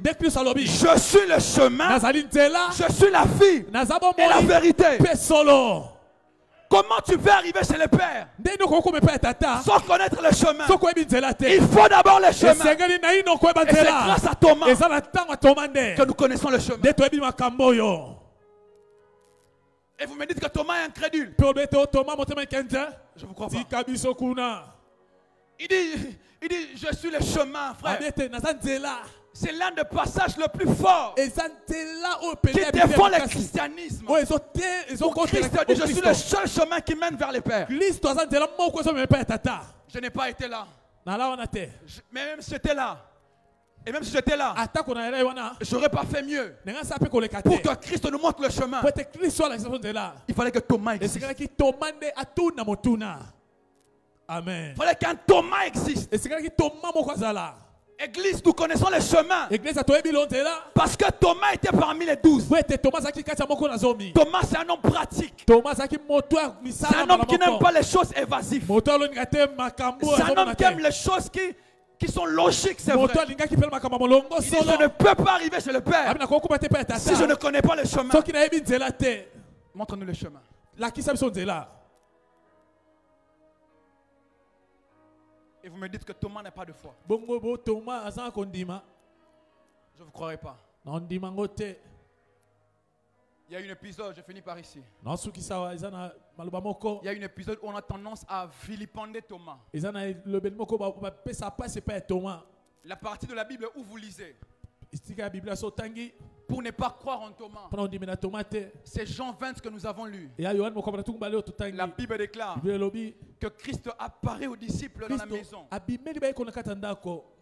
Je suis le chemin, je suis la vie et la vérité. Comment tu peux arriver chez le Père? Sans connaître le chemin Il faut d'abord le chemin. Et c'est grâce à Thomas que nous connaissons le chemin. Et vous me dites que Thomas est incrédule. ekenze Je vous crois pas. Il dit, il dit Je suis le chemin, frère. C'est l'un des passages le plus fort qui défend le christianisme. ezote Pour Christ dit Je suis le seul chemin qui mène vers le Père. kristo aza nzela moko ezomema epai ya tata Je n'ai pas été là. mais même si j'étais là, et même si j'étais là, j'aurais pas fait mieux. Pour que Christ nous montre le chemin, il fallait que Thomas existe. Il fallait qu'un Thomas existe. Église, nous connaissons le chemin. eglise toyebi lo nzela Parce que Thomas était parmi les douze. Thomas, c'est un homme pratique. C'est un homme qui n'aime pas les choses évasives. C'est un homme qui aime les choses qui, qui sont logiques, c'est vrai. Il dit, je ne peux pas arriver chez le Père si je ne connais pas le chemin. Montre-nous le chemin. Et vous me dites que Thomas n'a pas de foi. Je ne vous croirais pas. Il y a un épisode, je finis par ici. Il y a un épisode où on a tendance à vilipender Thomas. eza na elobeli moko ba- bapesa pasi epai ya toma La partie de la Bible où vous lisez. Pour ne pas croire en Thomas. C'est Jean 20 que nous avons lu. La Bible déclare que Christ apparaît aux disciples dans la maison.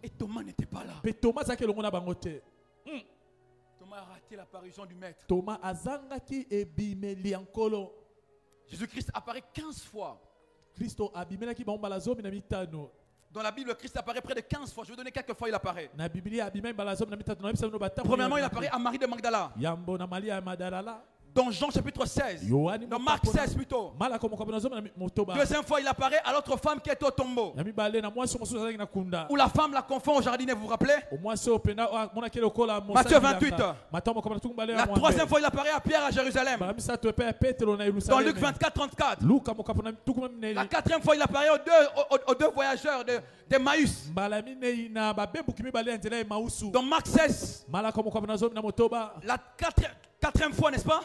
Et Thomas n'était pas là. te Thomas a raté l'apparition du Maître. azangaki ebimeli nkolo Jésus-Christ apparaît 15 fois. kristo abimelaki bango mbala zomi na mitano Dans la Bible, Christ apparaît près de 15 fois. Je vais donner quelques fois il apparaît. Premièrement, il apparaît à Marie de Magdala. Dans Jean chapitre 16. yohani Dans Marc mokambo na- 16 plutôt. Deuxième fois, il apparaît à l'autre femme qui était au tombeau. Où la femme la confond au jardinier, vous vous rappelez? Matthieu 28. matamu mokambo na tuku mbala La troisième fois, il apparaît à Pierre à Jérusalem. na Dans Luc yerusaleme 24, 34. luka mokambo na tuku minei La quatrième fois, il apparaît aux deux, aux, aux deux voyageurs de, ya emausu Dans Marc 16, malako mokambo na zomi na motoba la quatrième, quatrième fois, n'est-ce pas?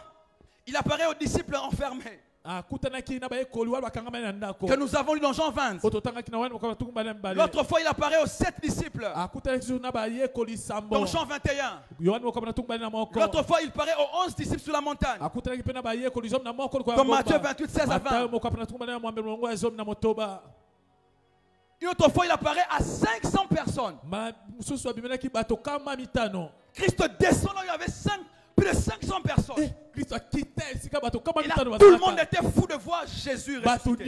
Il apparaît aux disciples enfermés. Que nous avons lu dans Jean 20. oyo totangaki na wana mokambo na tuku mbala ya mibale L'autre fois, il apparaît aux sept disciples. Dans Jean 21. yohani mokambo na tuku mbala na moko L'autre fois, il paraît aux onze disciples sur la montagne. ngomba. Matthieu 28, 16 à 20. Matayo mokambo na tuku mbala ya mwambe molongo ya zomi na motoba Une autre fois, il apparaît à 500 personnes. Christ descend là, il y avait cinq- plus de 500 personnes. Eh, Et là, tout le monde était fou de voir Jésus ressuscité.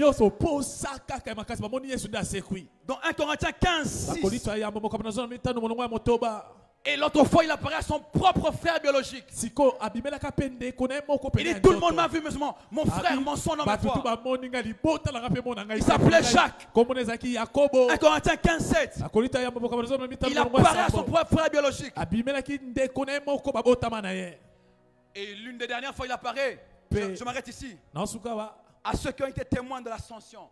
Dans 1 Corinthiens 15, 6. Et l'autre fois, il apparaît à son propre frère biologique. Il dit Tout le monde m'a vu, musulman. Mon frère, mon son, non, ma bato tu foi. Il s'appelait Jacques. komona ezalaki yakobo 1 Corinthiens 15, 7. akolita yambo mokambo na zona mitano Il apparaît à son propre frère biologique. Et l'une des dernières fois, il apparaît. Je, je m'arrête ici. À ceux qui ont été témoins de l'ascension.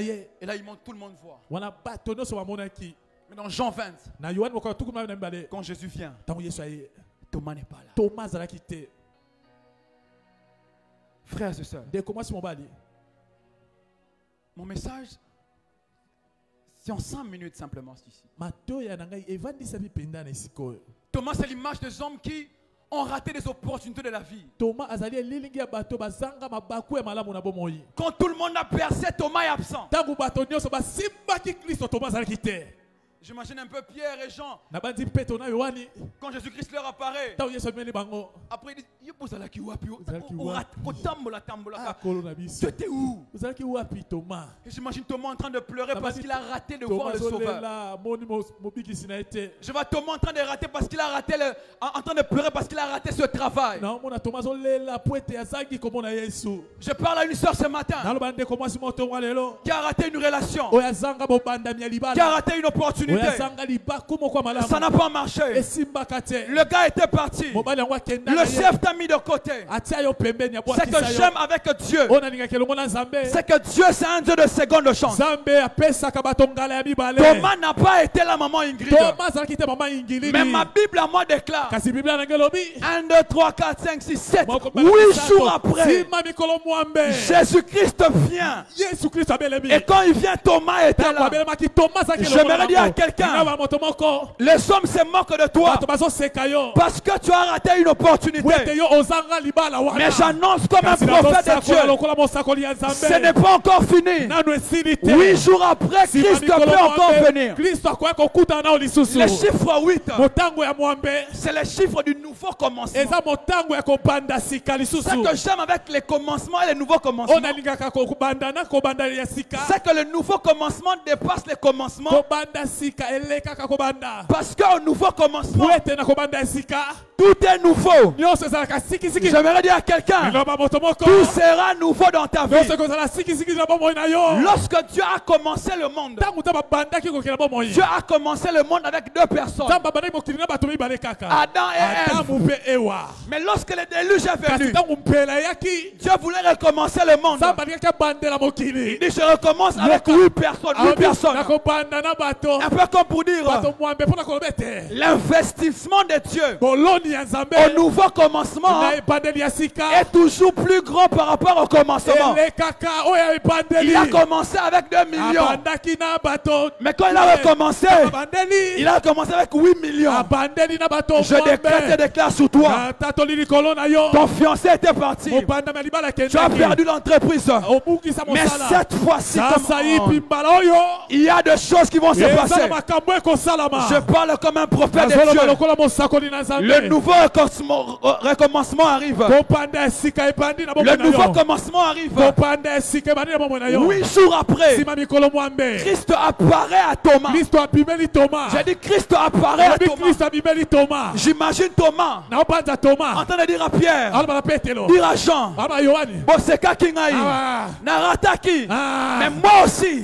ye Et là, il montre, tout le monde voit. Mais dans Jean 20, na yohane mokambo tuku na mibale quand Jésus vient, Thomas n'est pas là. toma azalaki te Frères et sœurs, mon message, c'est en 5 minutes simplement ici. Thomas, c'est l'image des hommes qui ont raté des opportunités de la vie. Quand tout le monde a percé, Thomas est absent. J'imagine un peu Pierre et Jean. Quand Jésus-Christ leur apparaît, après il dit Yo, wapi? na Tu étais où? Wapi J'imagine Thomas en train de pleurer parce qu'il a raté de voir le sauveur. Je vois Thomas en train de rater parce qu'il a raté le, en, train de pleurer parce qu'il a raté ce travail. Je parle à une soeur ce matin. Qui a raté une relation, qui a raté une opportunité. Ça n'a pas marché. Le gars était parti. Le chef t'a mis de côté. C'est que j'aime avec Dieu. C'est que Dieu, c'est un Dieu de seconde chance. Thomas n'a pas été la maman Ingrid. Mais ma Bible à moi déclare kasi biblia nange elobi 1, 2, 3, 4, 5, 6, 7, moko 8 mbala misato, jours après, Jésus-Christ vient. Et quand il vient, Thomas était là. me redis à bango. Quelqu'un. Les hommes se moquent de toi parce que tu as raté une opportunité. Mais j'annonce comme un prophète de Dieu. Ce n'est pas encore fini. Huit jours après, Christ peut encore venir. Le chiffre 8, motango ya mwambe c'est le chiffre du nouveau commencement. eza motango ya kobanda sika lisusu Ce que j'aime avec les commencements et les nouveaux commencements, c'est que le nouveau commencement dépasse les commencements. Parce qu'au nouveau commencement, tout est nouveau. J'aimerais dire à quelqu'un, tout sera nouveau dans ta vie. Lorsque Dieu a commencé le monde, Dieu a commencé le monde avec deux personnes, Adam et Ève. Mais lorsque le déluge est venu, Dieu voulait recommencer le monde. Il dit, je recommence avec huit personnes, huit personnes. Peu comme pour dire l'investissement de Dieu au nouveau commencement est toujours plus grand par rapport au commencement. ebandeli Il a commencé avec 2 millions. Mais quand il a recommencé, il a commencé avec 8 millions. Je décrète et déclare sur toi, yo ton fiancé était parti. Tu as perdu l'entreprise. Mais cette fois-ci, oyo il y a des choses qui vont se passer. Je parle comme un prophète de Dieu. Le nouveau recommencement arrive. Le nouveau commencement arrive. Huit jours après, Christ apparaît à Thomas. J'ai dit Christ apparaît à Thomas. J'imagine Thomas. En train de dire à Pierre, dire à Jean, Boseka Kingai, Ah, Narataki. ah. Mais moi aussi,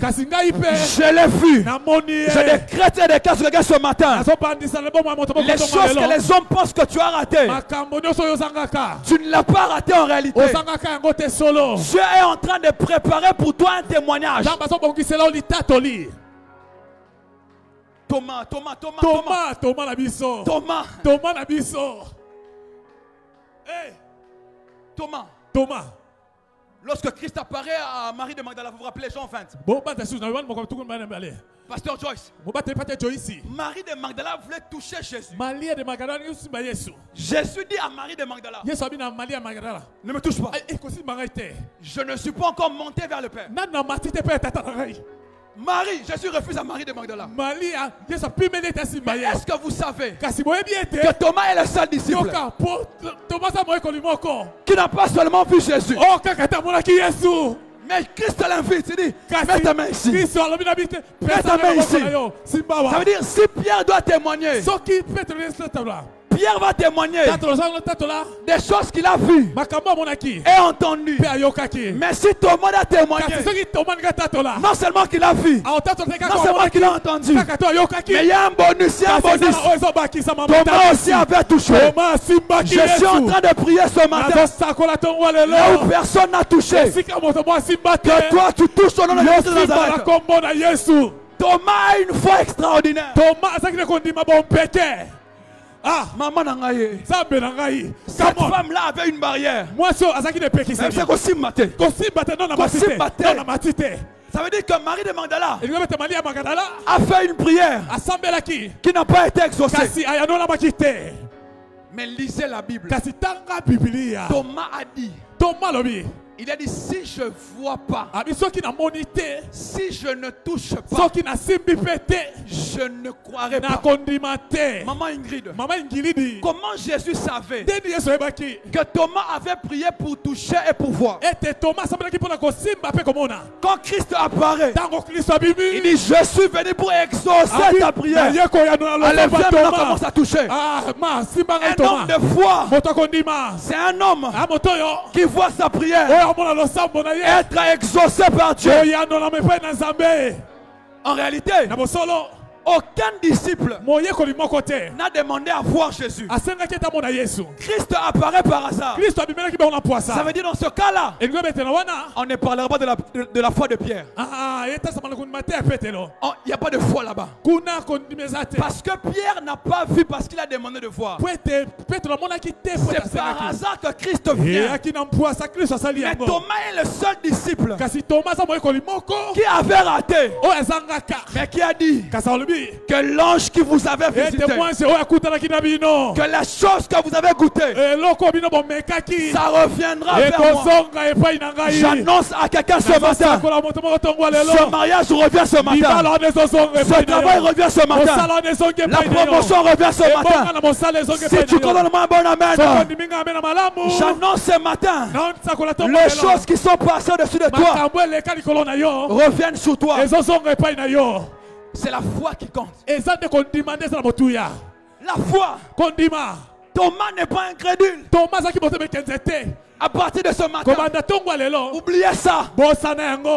je l'ai vu. namoni Je décrète et sur le gars ce matin. Les choses que les hommes pensent que tu as raté, makambo nyonso oyo ozangaka tu ne l'as pas raté en réalité. Dieu est en train de préparer pour toi un témoignage. Thomas, Thomas, Thomas, Thomas, na biso Thomas, toma na biso Eh, Thomas. Lorsque Christ apparaît à Marie de Magdala, vous vous rappelez Jean 20, bobanza susu na yohani mokomi tukuni bana mbale Pasteur Joyce, joisi Marie de Magdala voulait toucher Jésus. yosimba yesu Jésus. Dit à Marie de Magdala, ne me touche pas. te Je ne suis pas encore monté vers le Père. Marie, Jésus refuse à Marie de Magdala. Mais est-ce que vous savez que Thomas est le seul disciple qui n'a pas seulement vu Jésus, o kaka te amonaki yesu mais Christ l'invite. Il dit, mets ta main ici. te ta main ici. Ça veut dire, si Pierre doit témoigner, Pierre va témoigner des choses qu'il a vues et entendues. Mais si Thomas tomanika tatola non seulement qu'il a vu, kaka non seulement qu'il a entendu, mais il y a un bonus, il y a un eza bonus. Thomas aussi avait touché. Je suis en train de prier ce matin. Là où personne n'a touché. Que toi tu touches au nom de Jésus de Nazareth. Thomas a une foi extraordinaire. Ah Maman ngai Cette Come on. femme-là avait une barrière. oyo azalaki ne Mais epekiseli c'est qu'aussi maté. kosimba te no na mati te Kosimba te. no na mati te Ça veut dire que Marie de Magdala a fait une prière qui? n'a pas été exaucée. Mais lisez la Bible. Thomas a dit, il a dit, si je vois pas, si je ne touche pas, je ne croirai pas. Maman Ingrid, mama ingilidi comment Jésus savait que Thomas avait prié pour toucher et pour voir? Quand Christ apparaît, il dit, je suis venu pour exaucer ta prière. Allez, viens maintenant, commence à toucher. ah Un homme de foi, c'est un homme ah qui voit sa prière être exaucé par Dieu. En réalité, aucun disciple n'a demandé à voir Jésus. Christ apparaît par hasard. Ça? Veut dire dans ce cas-là, on ne parlera pas de la, de, de la foi de Pierre. Ah, petelo Oh, Il n'y a pas de foi là-bas. Parce que Pierre n'a pas vu parce qu'il a demandé de voir. C'est par hasard que Christ vient. Mais Thomas est le seul disciple moko qui avait raté, ezangaka mais qui a dit? Que l'ange qui vous avait visité, que les choses que vous avez goûtées, ça reviendra vers moi. J'annonce à quelqu'un ce matin, ce mariage revient ce matin. Ce travail revient ce matin. La promotion revient ce matin. Si tu connais un bon amen, j'annonce ce matin, les choses qui sont passées au-dessus de toi reviennent sur toi. C'est la foi qui compte. La foi. Thomas n'est pas incrédule. À partir de ce matin, oubliez ça.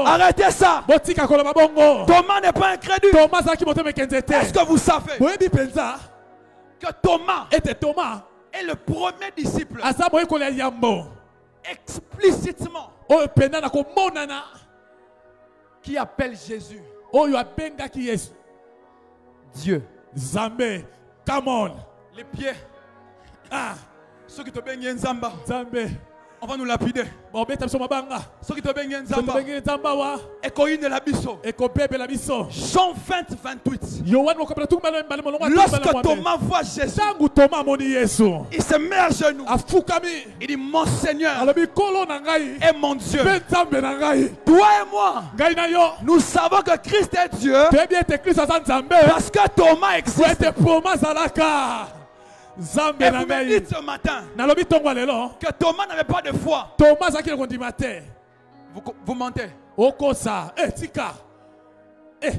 Arrêtez ça. Thomas n'est pas incrédule. Est-ce que vous savez que Thomas ete toma est le premier disciple explicitement komonana qui appelle Jésus oyo abengaki yesu. Dieu. nzambe come on. Les pieds, ah. Ceux qui te baignent Nzamba, nzambe on va nous lapider. Ceux qui te la ekobebela biso. Jean 20, 28. yohane mokapela tukubala mbala molongo Lorsque Thomas voit Jésus, il se met à genoux. Il. Dit Mon Seigneur et mon Dieu, toi et moi, nous savons que Christ est Dieu. Parce que Thomas existe. Nzambe na ngai dites ce matin nalobi ntongo lelo. que Thomas n'avait pas de foi. toma azalaki na kondima te Vous, vous mentez. okosa. E tika. E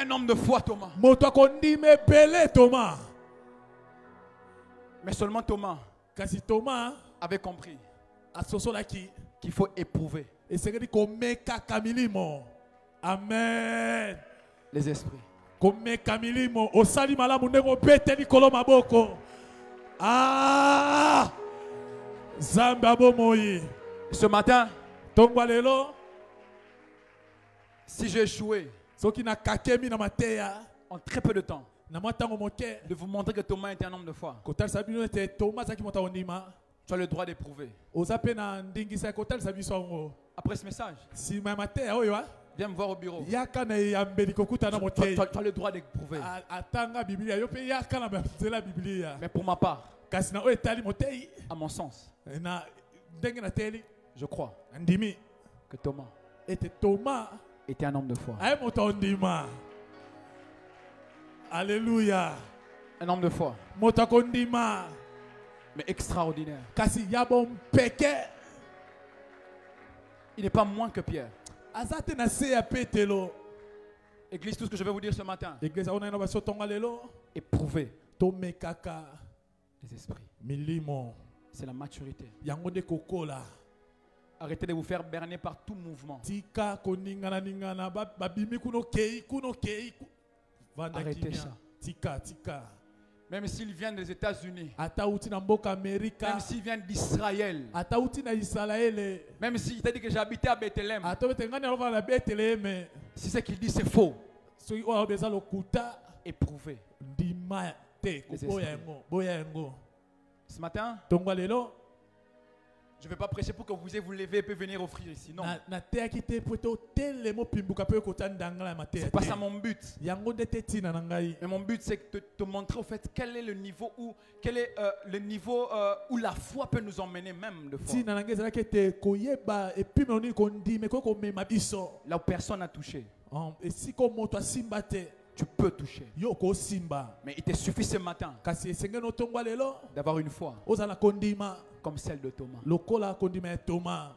Un homme de foi, Thomas. moto akondima ebele toma Mais seulement Thomas kasi toma avait compris asosolaki qu'il faut éprouver esengeli komekaka milimo amen. les esprits. Komeka milimo osali malamu ndenge obete likolo maboko. Ah! nzambe Ce matin, ntongo ya lelo. si j'ai échoué soki nakakemi na mateya en très peu de temps na mwa ntango moke de vous montrer que Thomas était un homme de foi, kotalisa bino ete toma azalaki moto ya kondima tu as le droit d'éprouver. oza mpe na ndingisa ya kotalisa biso yango Après ce message, nsima ya mateya oyo a viens me voir au bureau. Tu, as le droit ya biblia Mais pour ma part, à mon sens, nateli je crois que Thomas ete toma était un homme de foi. alleluya Un homme de foi, mais extraordinaire. Il n'est pas moins que Pierre. Église, tout ce que je vais vous dire ce matin, tomekaka les esprits. C'est la maturité. Arrêtez de vous faire berner par tout mouvement. Arrêtez ça. Même s'il vient des États-Unis, même s'il vient d'Israël, même s'il t'a dit que habité à Bethléem, si c'est qu'il dit c'est faux, yango Ce matin, je ne vais pas prêcher pour que vous ayez vous lever et puis venir offrir ici. Non, c'est pas ça mon but. Mais mon but, c'est de te montrer au fait quel est le niveau où, quel est euh, le niveau euh, où la foi peut nous emmener même de foi. ntina na ngai ezalaki ete koyeba epimelo nini kondima ekoki komema biso Là où personne n'a touché, te tu peux toucher. Mais il te suffit ce matin d'avoir une foi comme celle de Thomas. lokola kondima toma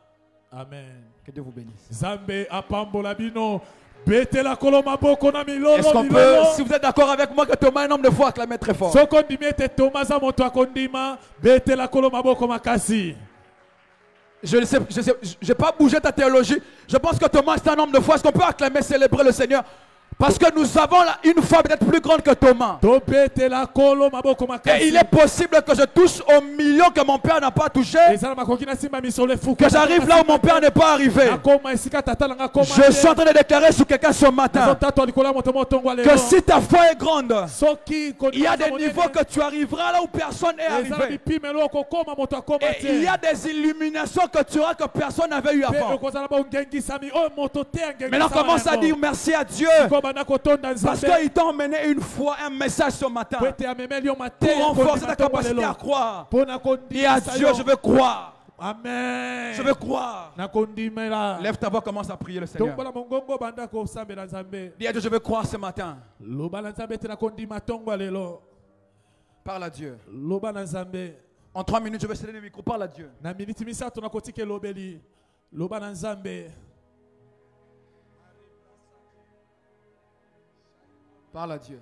amen Que Dieu vous bénisse. nzambe apambola bino betela kolo maboko na Est-ce milolo qu'on peut, si vous êtes d'accord avec moi que Thomas est un homme de foi, acclamez très fort. soki ondimi ete toma aza moto akondima betela kolo maboko makasi Je ne sais, je sais, j'ai pas bougé ta théologie. Je pense que Thomas est un homme de foi. Est-ce qu'on peut acclamer, célébrer le Seigneur? Parce que nous avons là une foi peut-être plus grande que Thomas. Et il est possible que je touche au million que mon père n'a pas touché. Que j'arrive là où mon père n'est pas arrivé. Je suis en train de déclarer sur quelqu'un ce matin que si ta foi est grande, il y a des niveaux que tu arriveras là où personne n'est arrivé. Et il y a des illuminations que tu auras que personne n'avait eu avant. Maintenant, commence à dire merci à Dieu. Parce nzambe qu'il t'a emmené une fois, un message ce matin. Pour renforcer ta capacité à croire. Dis à Dieu, je veux croire. amen Je veux croire. Lève ta voix, commence à prier le Seigneur. Dis à Dieu, je veux croire ce matin. Parle à Dieu. En trois minutes, je vais céder le micro. Parle à Dieu. Parle à Dieu.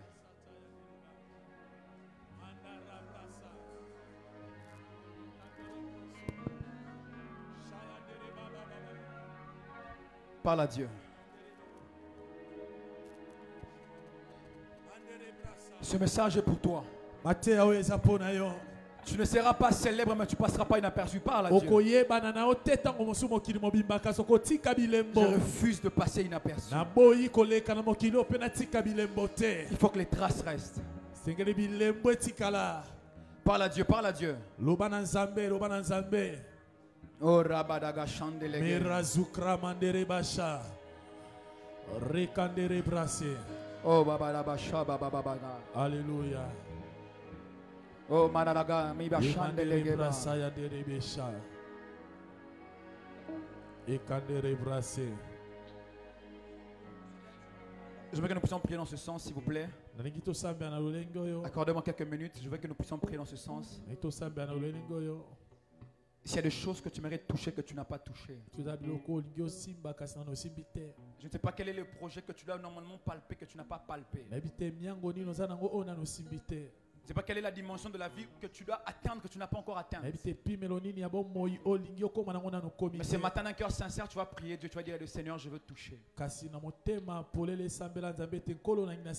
Parle à Dieu. Ce message est pour toi. Tu ne seras pas célèbre, mais tu passeras pas inaperçu. Parle à Dieu. Je refuse de passer inaperçu. Il faut que les traces restent. Parle à Dieu, parle à Dieu. Oh Rabadaga Chandelege. merazukra mandere basha rekandere brase Oh alleluya Oh Miba dere besha brase Je veux que nous puissions prier dans ce sens, s'il vous plaît. Accordez-moi quelques minutes. Je veux que nous puissions prier dans ce sens. S'il y a des choses que tu mérites toucher que tu n'as pas touché. te Je ne sais pas quel est le projet que tu dois normalement palper que tu n'as pas palpé. Sais pas quelle est la dimension de la vie que tu dois atteindre que tu n'as pas encore atteint. nano komi Mais ce matin, d'un cœur sincère, tu vas prier Dieu, tu vas dire le Seigneur, je veux toucher. na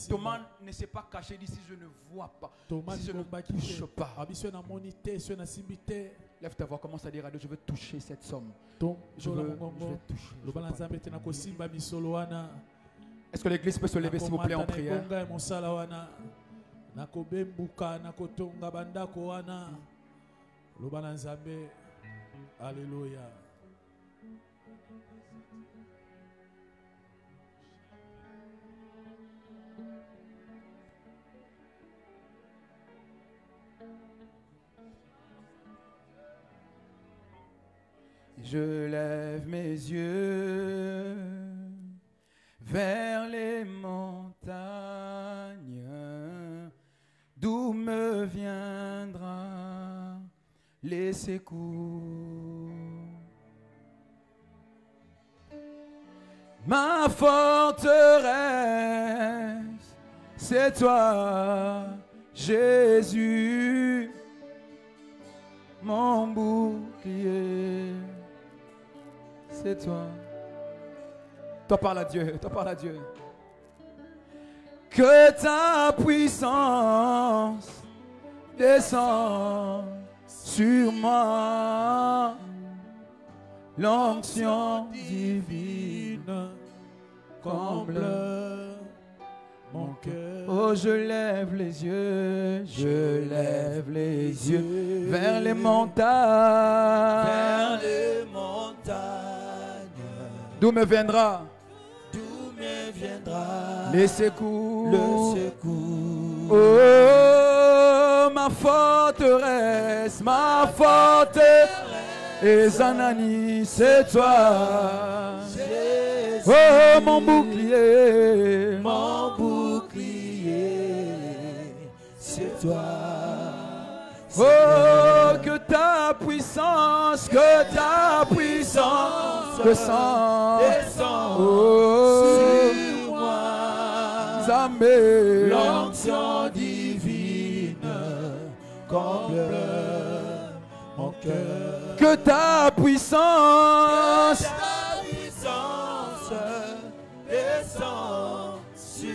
Thomas ne s'est pas caché, dit si je ne vois pas, toma si je ne lilombaki touche pas. te Lève ta voix, commence à dire à Dieu, je veux toucher cette somme. Je veux, je veux toucher. je veux Est-ce que l'église peut se lever, s'il vous plaît, en nakomata na wana nakobembuka nakotonga bandako wana. Loba na nzambe. Je lève mes yeux vers les secours. Ma forteresse, c'est toi, Jésus, mon bouclier, c'est toi. Toi parle à Dieu, toi parle à Dieu. Que ta puissance descende sur moi, l'onction divine comble mon cœur. Oh, je lève les yeux, je lève les yeux vers les montagnes. vers les montagnes. D'où me viendra? D'où me viendra les secours. le secours. Oh, ma forteresse, ma forteresse, et Zanani, c'est toi. Jésus, Oh, mon bouclier, mon bouclier. C'est toi. Oh, que ta puissance, que ta puissance descend. descend Oh, sur moi. l'onction comble mon cœur Que ta puissance, ta puissance descend sur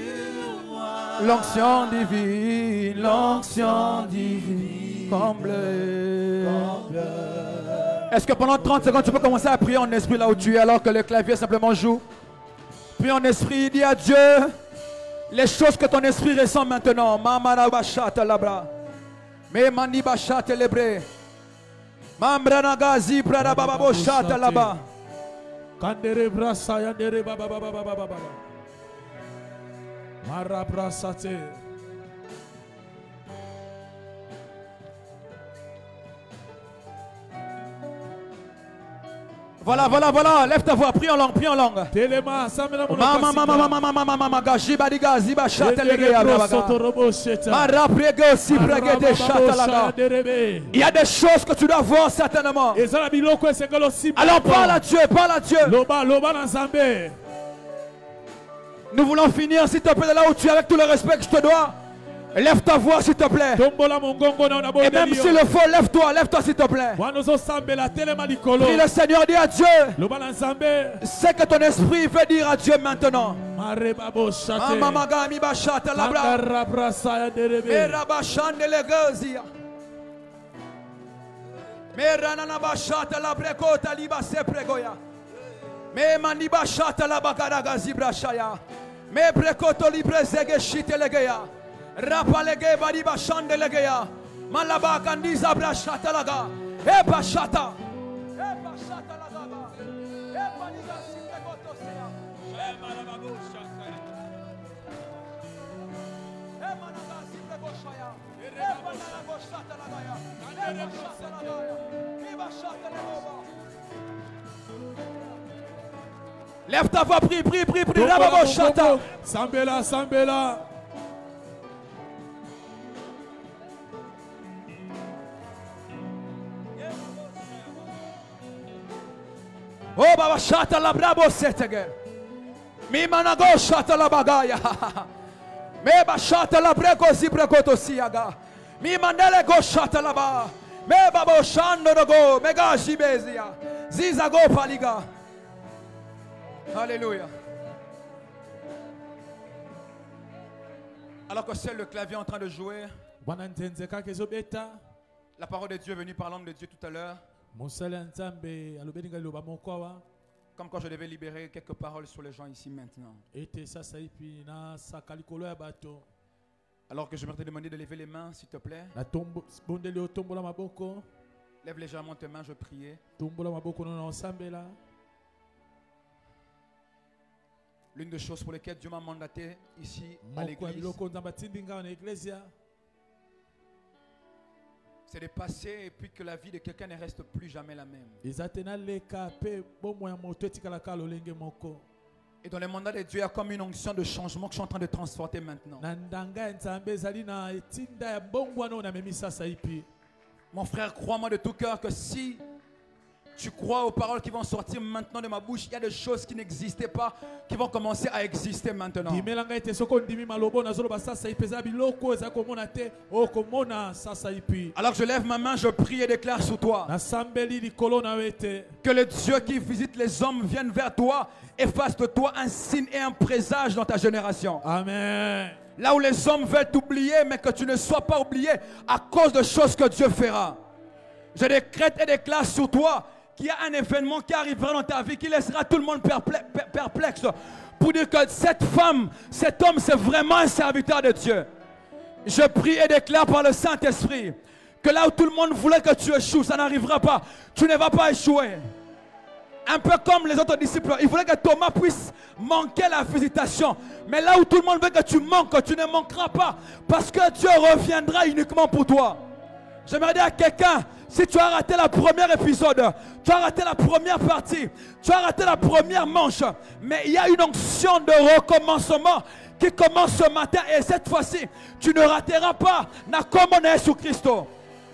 moi l'onction divine, l'onction divine, comble. Est-ce que pendant 30 secondes, tu peux commencer à prier en esprit là où tu es alors que le clavier simplement joue? Prie en esprit, dis à Dieu les choses que ton esprit ressent maintenant. Mamana bachata labra. Me mani bachata lebre. Mambrana gazi prada baba bochata là-bas. Kandere brasa yandere baba baba baba baba. Mara brasa Voilà, voilà, voilà. Lève ta voix, prie en langue, prie en langue. Mama, mama, mama, mama, mama, mama, ziba chata. Mara de chata. Il y a des choses que tu dois voir certainement. Alors parle à Dieu, parle à Dieu. loba loba na nzambe Nous voulons finir, s'il te plaît, de là où tu es, avec tout le respect que je te dois. Lève ta voix, s'il te plaît. Et même s'il le faut, lève-toi, lève-toi, s'il te plaît. Prie le Seigneur, dis à Dieu. C'est que ton esprit veut dire à Dieu maintenant. Me libre zege shite legeya. Rapa lege bari bashande legeya. Malaba kandi zabra shata laga. E. E bashata laga ba. E baniga site goto seya. E malabago shata. E managa site goshaya. E banana shata lagaya. E bashata lagaya. E bashata lagaya. Lève ta voix, prie, prie, prie, prie. Rababo shata. sambela sambela Oh baba shata la brabo setege. Mi manago shata la bagaya. Me ba shata la breko zibreko to siaga. Mi mandele go shata la ba. Me babo shando no go. Me ga shibezia. Ziza go paliga. Alléluia. Alors que seul le clavier est en train de jouer, la parole de Dieu est venue par l'homme de Dieu tout à l'heure. Comme quand je devais libérer quelques paroles sur les gens ici maintenant. Alors que je vais te demander de lever les mains, s'il te plaît. Lève légèrement tes mains, je priais. L'une des choses pour lesquelles Dieu m'a mandaté ici à l'église, c'est de passer et puis que la vie de quelqu'un ne reste plus jamais la même. Et dans le mandat de Dieu, il y a comme une onction de changement que je suis en train de transporter maintenant. Mon frère, crois-moi de tout cœur que si tu crois aux paroles qui vont sortir maintenant de ma bouche, il y a des choses qui n'existaient pas qui vont commencer à exister maintenant. ipi Alors je lève ma main, je prie et déclare sur toi que le Dieu qui visite les hommes vienne vers toi et fasse de toi un signe et un présage dans ta génération. amen Là où les hommes veulent t'oublier, mais que tu ne sois pas oublié à cause de choses que Dieu fera. Je décrète et déclare sur toi qu'il y a un événement qui arrivera dans ta vie qui laissera tout le monde perple- per- perplexe pour dire que cette femme, cet homme, c'est vraiment un serviteur de Dieu. Je prie et déclare par le Saint-Esprit que là où tout le monde voulait que tu échoues, ça n'arrivera pas. Tu ne vas pas échouer. Un peu comme les autres disciples, ils voulaient que Thomas puisse manquer la visitation. Mais là où tout le monde veut que tu manques, tu ne manqueras pas. Parce que Dieu reviendra uniquement pour toi. J'aimerais dire à quelqu'un, si tu as raté le premier épisode, tu as raté la première partie, tu as raté la première manche, mais il y a une onction de recommencement qui commence ce matin et cette fois-ci, tu ne rateras pas. Na sous Christo.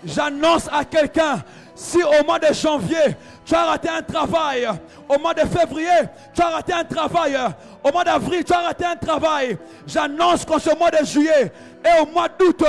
J'annonce à quelqu'un, si au mois de janvier, tu as raté un travail, au mois de février, tu as raté un travail, au mois d'avril, tu as raté un travail, j'annonce qu'en ce mois de juillet et au mois d'août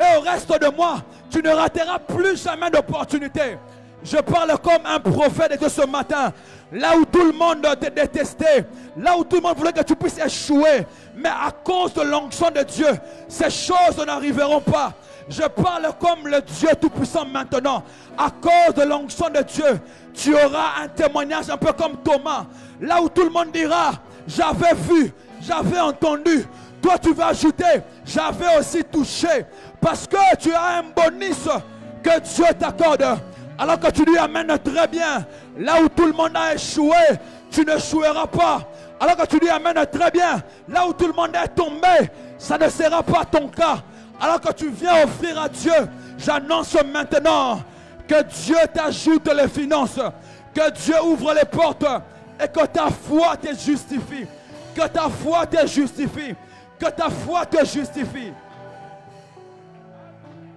et au reste de mois, tu ne rateras plus jamais d'opportunité. Je parle comme un prophète de Dieu ce matin. Là où tout le monde te détestait, là où tout le monde voulait que tu puisses échouer, mais à cause de l'onction de Dieu, ces choses n'arriveront pas. Je parle comme le Dieu Tout-Puissant maintenant. À cause de l'onction de Dieu, tu auras un témoignage un peu comme Thomas. Là où tout le monde dira, j'avais vu, j'avais entendu. Toi, tu vas ajouter, j'avais aussi touché. Parce que tu as un bonus que Dieu t'accorde. Alors que tu lui amènes très bien. Là où tout le monde a échoué, tu n'échoueras pas. Alors que tu lui amènes très bien. Là où tout le monde est tombé, ça ne sera pas ton cas. Alors que tu viens offrir à Dieu, j'annonce maintenant que Dieu t'ajoute les finances, que Dieu ouvre les portes et que ta foi te justifie. Que ta foi te justifie. Que ta foi te justifie.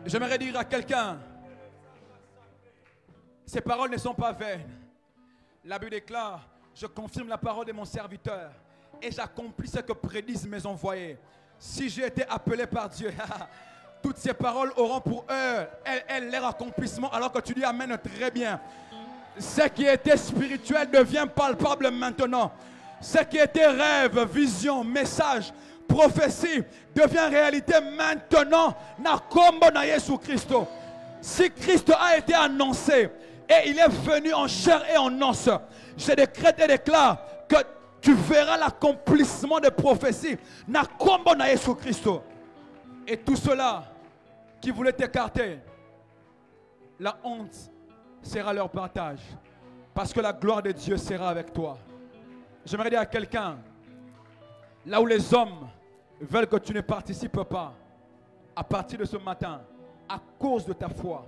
J'aimerais dire à quelqu'un, ces paroles ne sont pas vaines. La Bible déclare, je confirme la parole de mon serviteur et j'accomplis ce que prédisent mes envoyés. Si j'ai été appelé par Dieu, toutes ces paroles auront pour eux, elles, elles, leur accomplissement, alors que tu lui amènes très bien. Ce qui était spirituel devient palpable maintenant. Ce qui était rêve, vision, message, prophétie devient réalité maintenant. Na kombo na. Si Christ a été annoncé et il est venu en chair et en os, je décrète et déclare que tu verras l'accomplissement des prophéties. Na kombo na. Et tout cela qui voulait t'écarter, la honte sera leur partage. Parce que la gloire de Dieu sera avec toi. J'aimerais dire à quelqu'un, là où les hommes veulent que tu ne participes pas, à partir de ce matin, à cause de ta foi,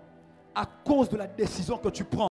à cause de la décision que tu prends,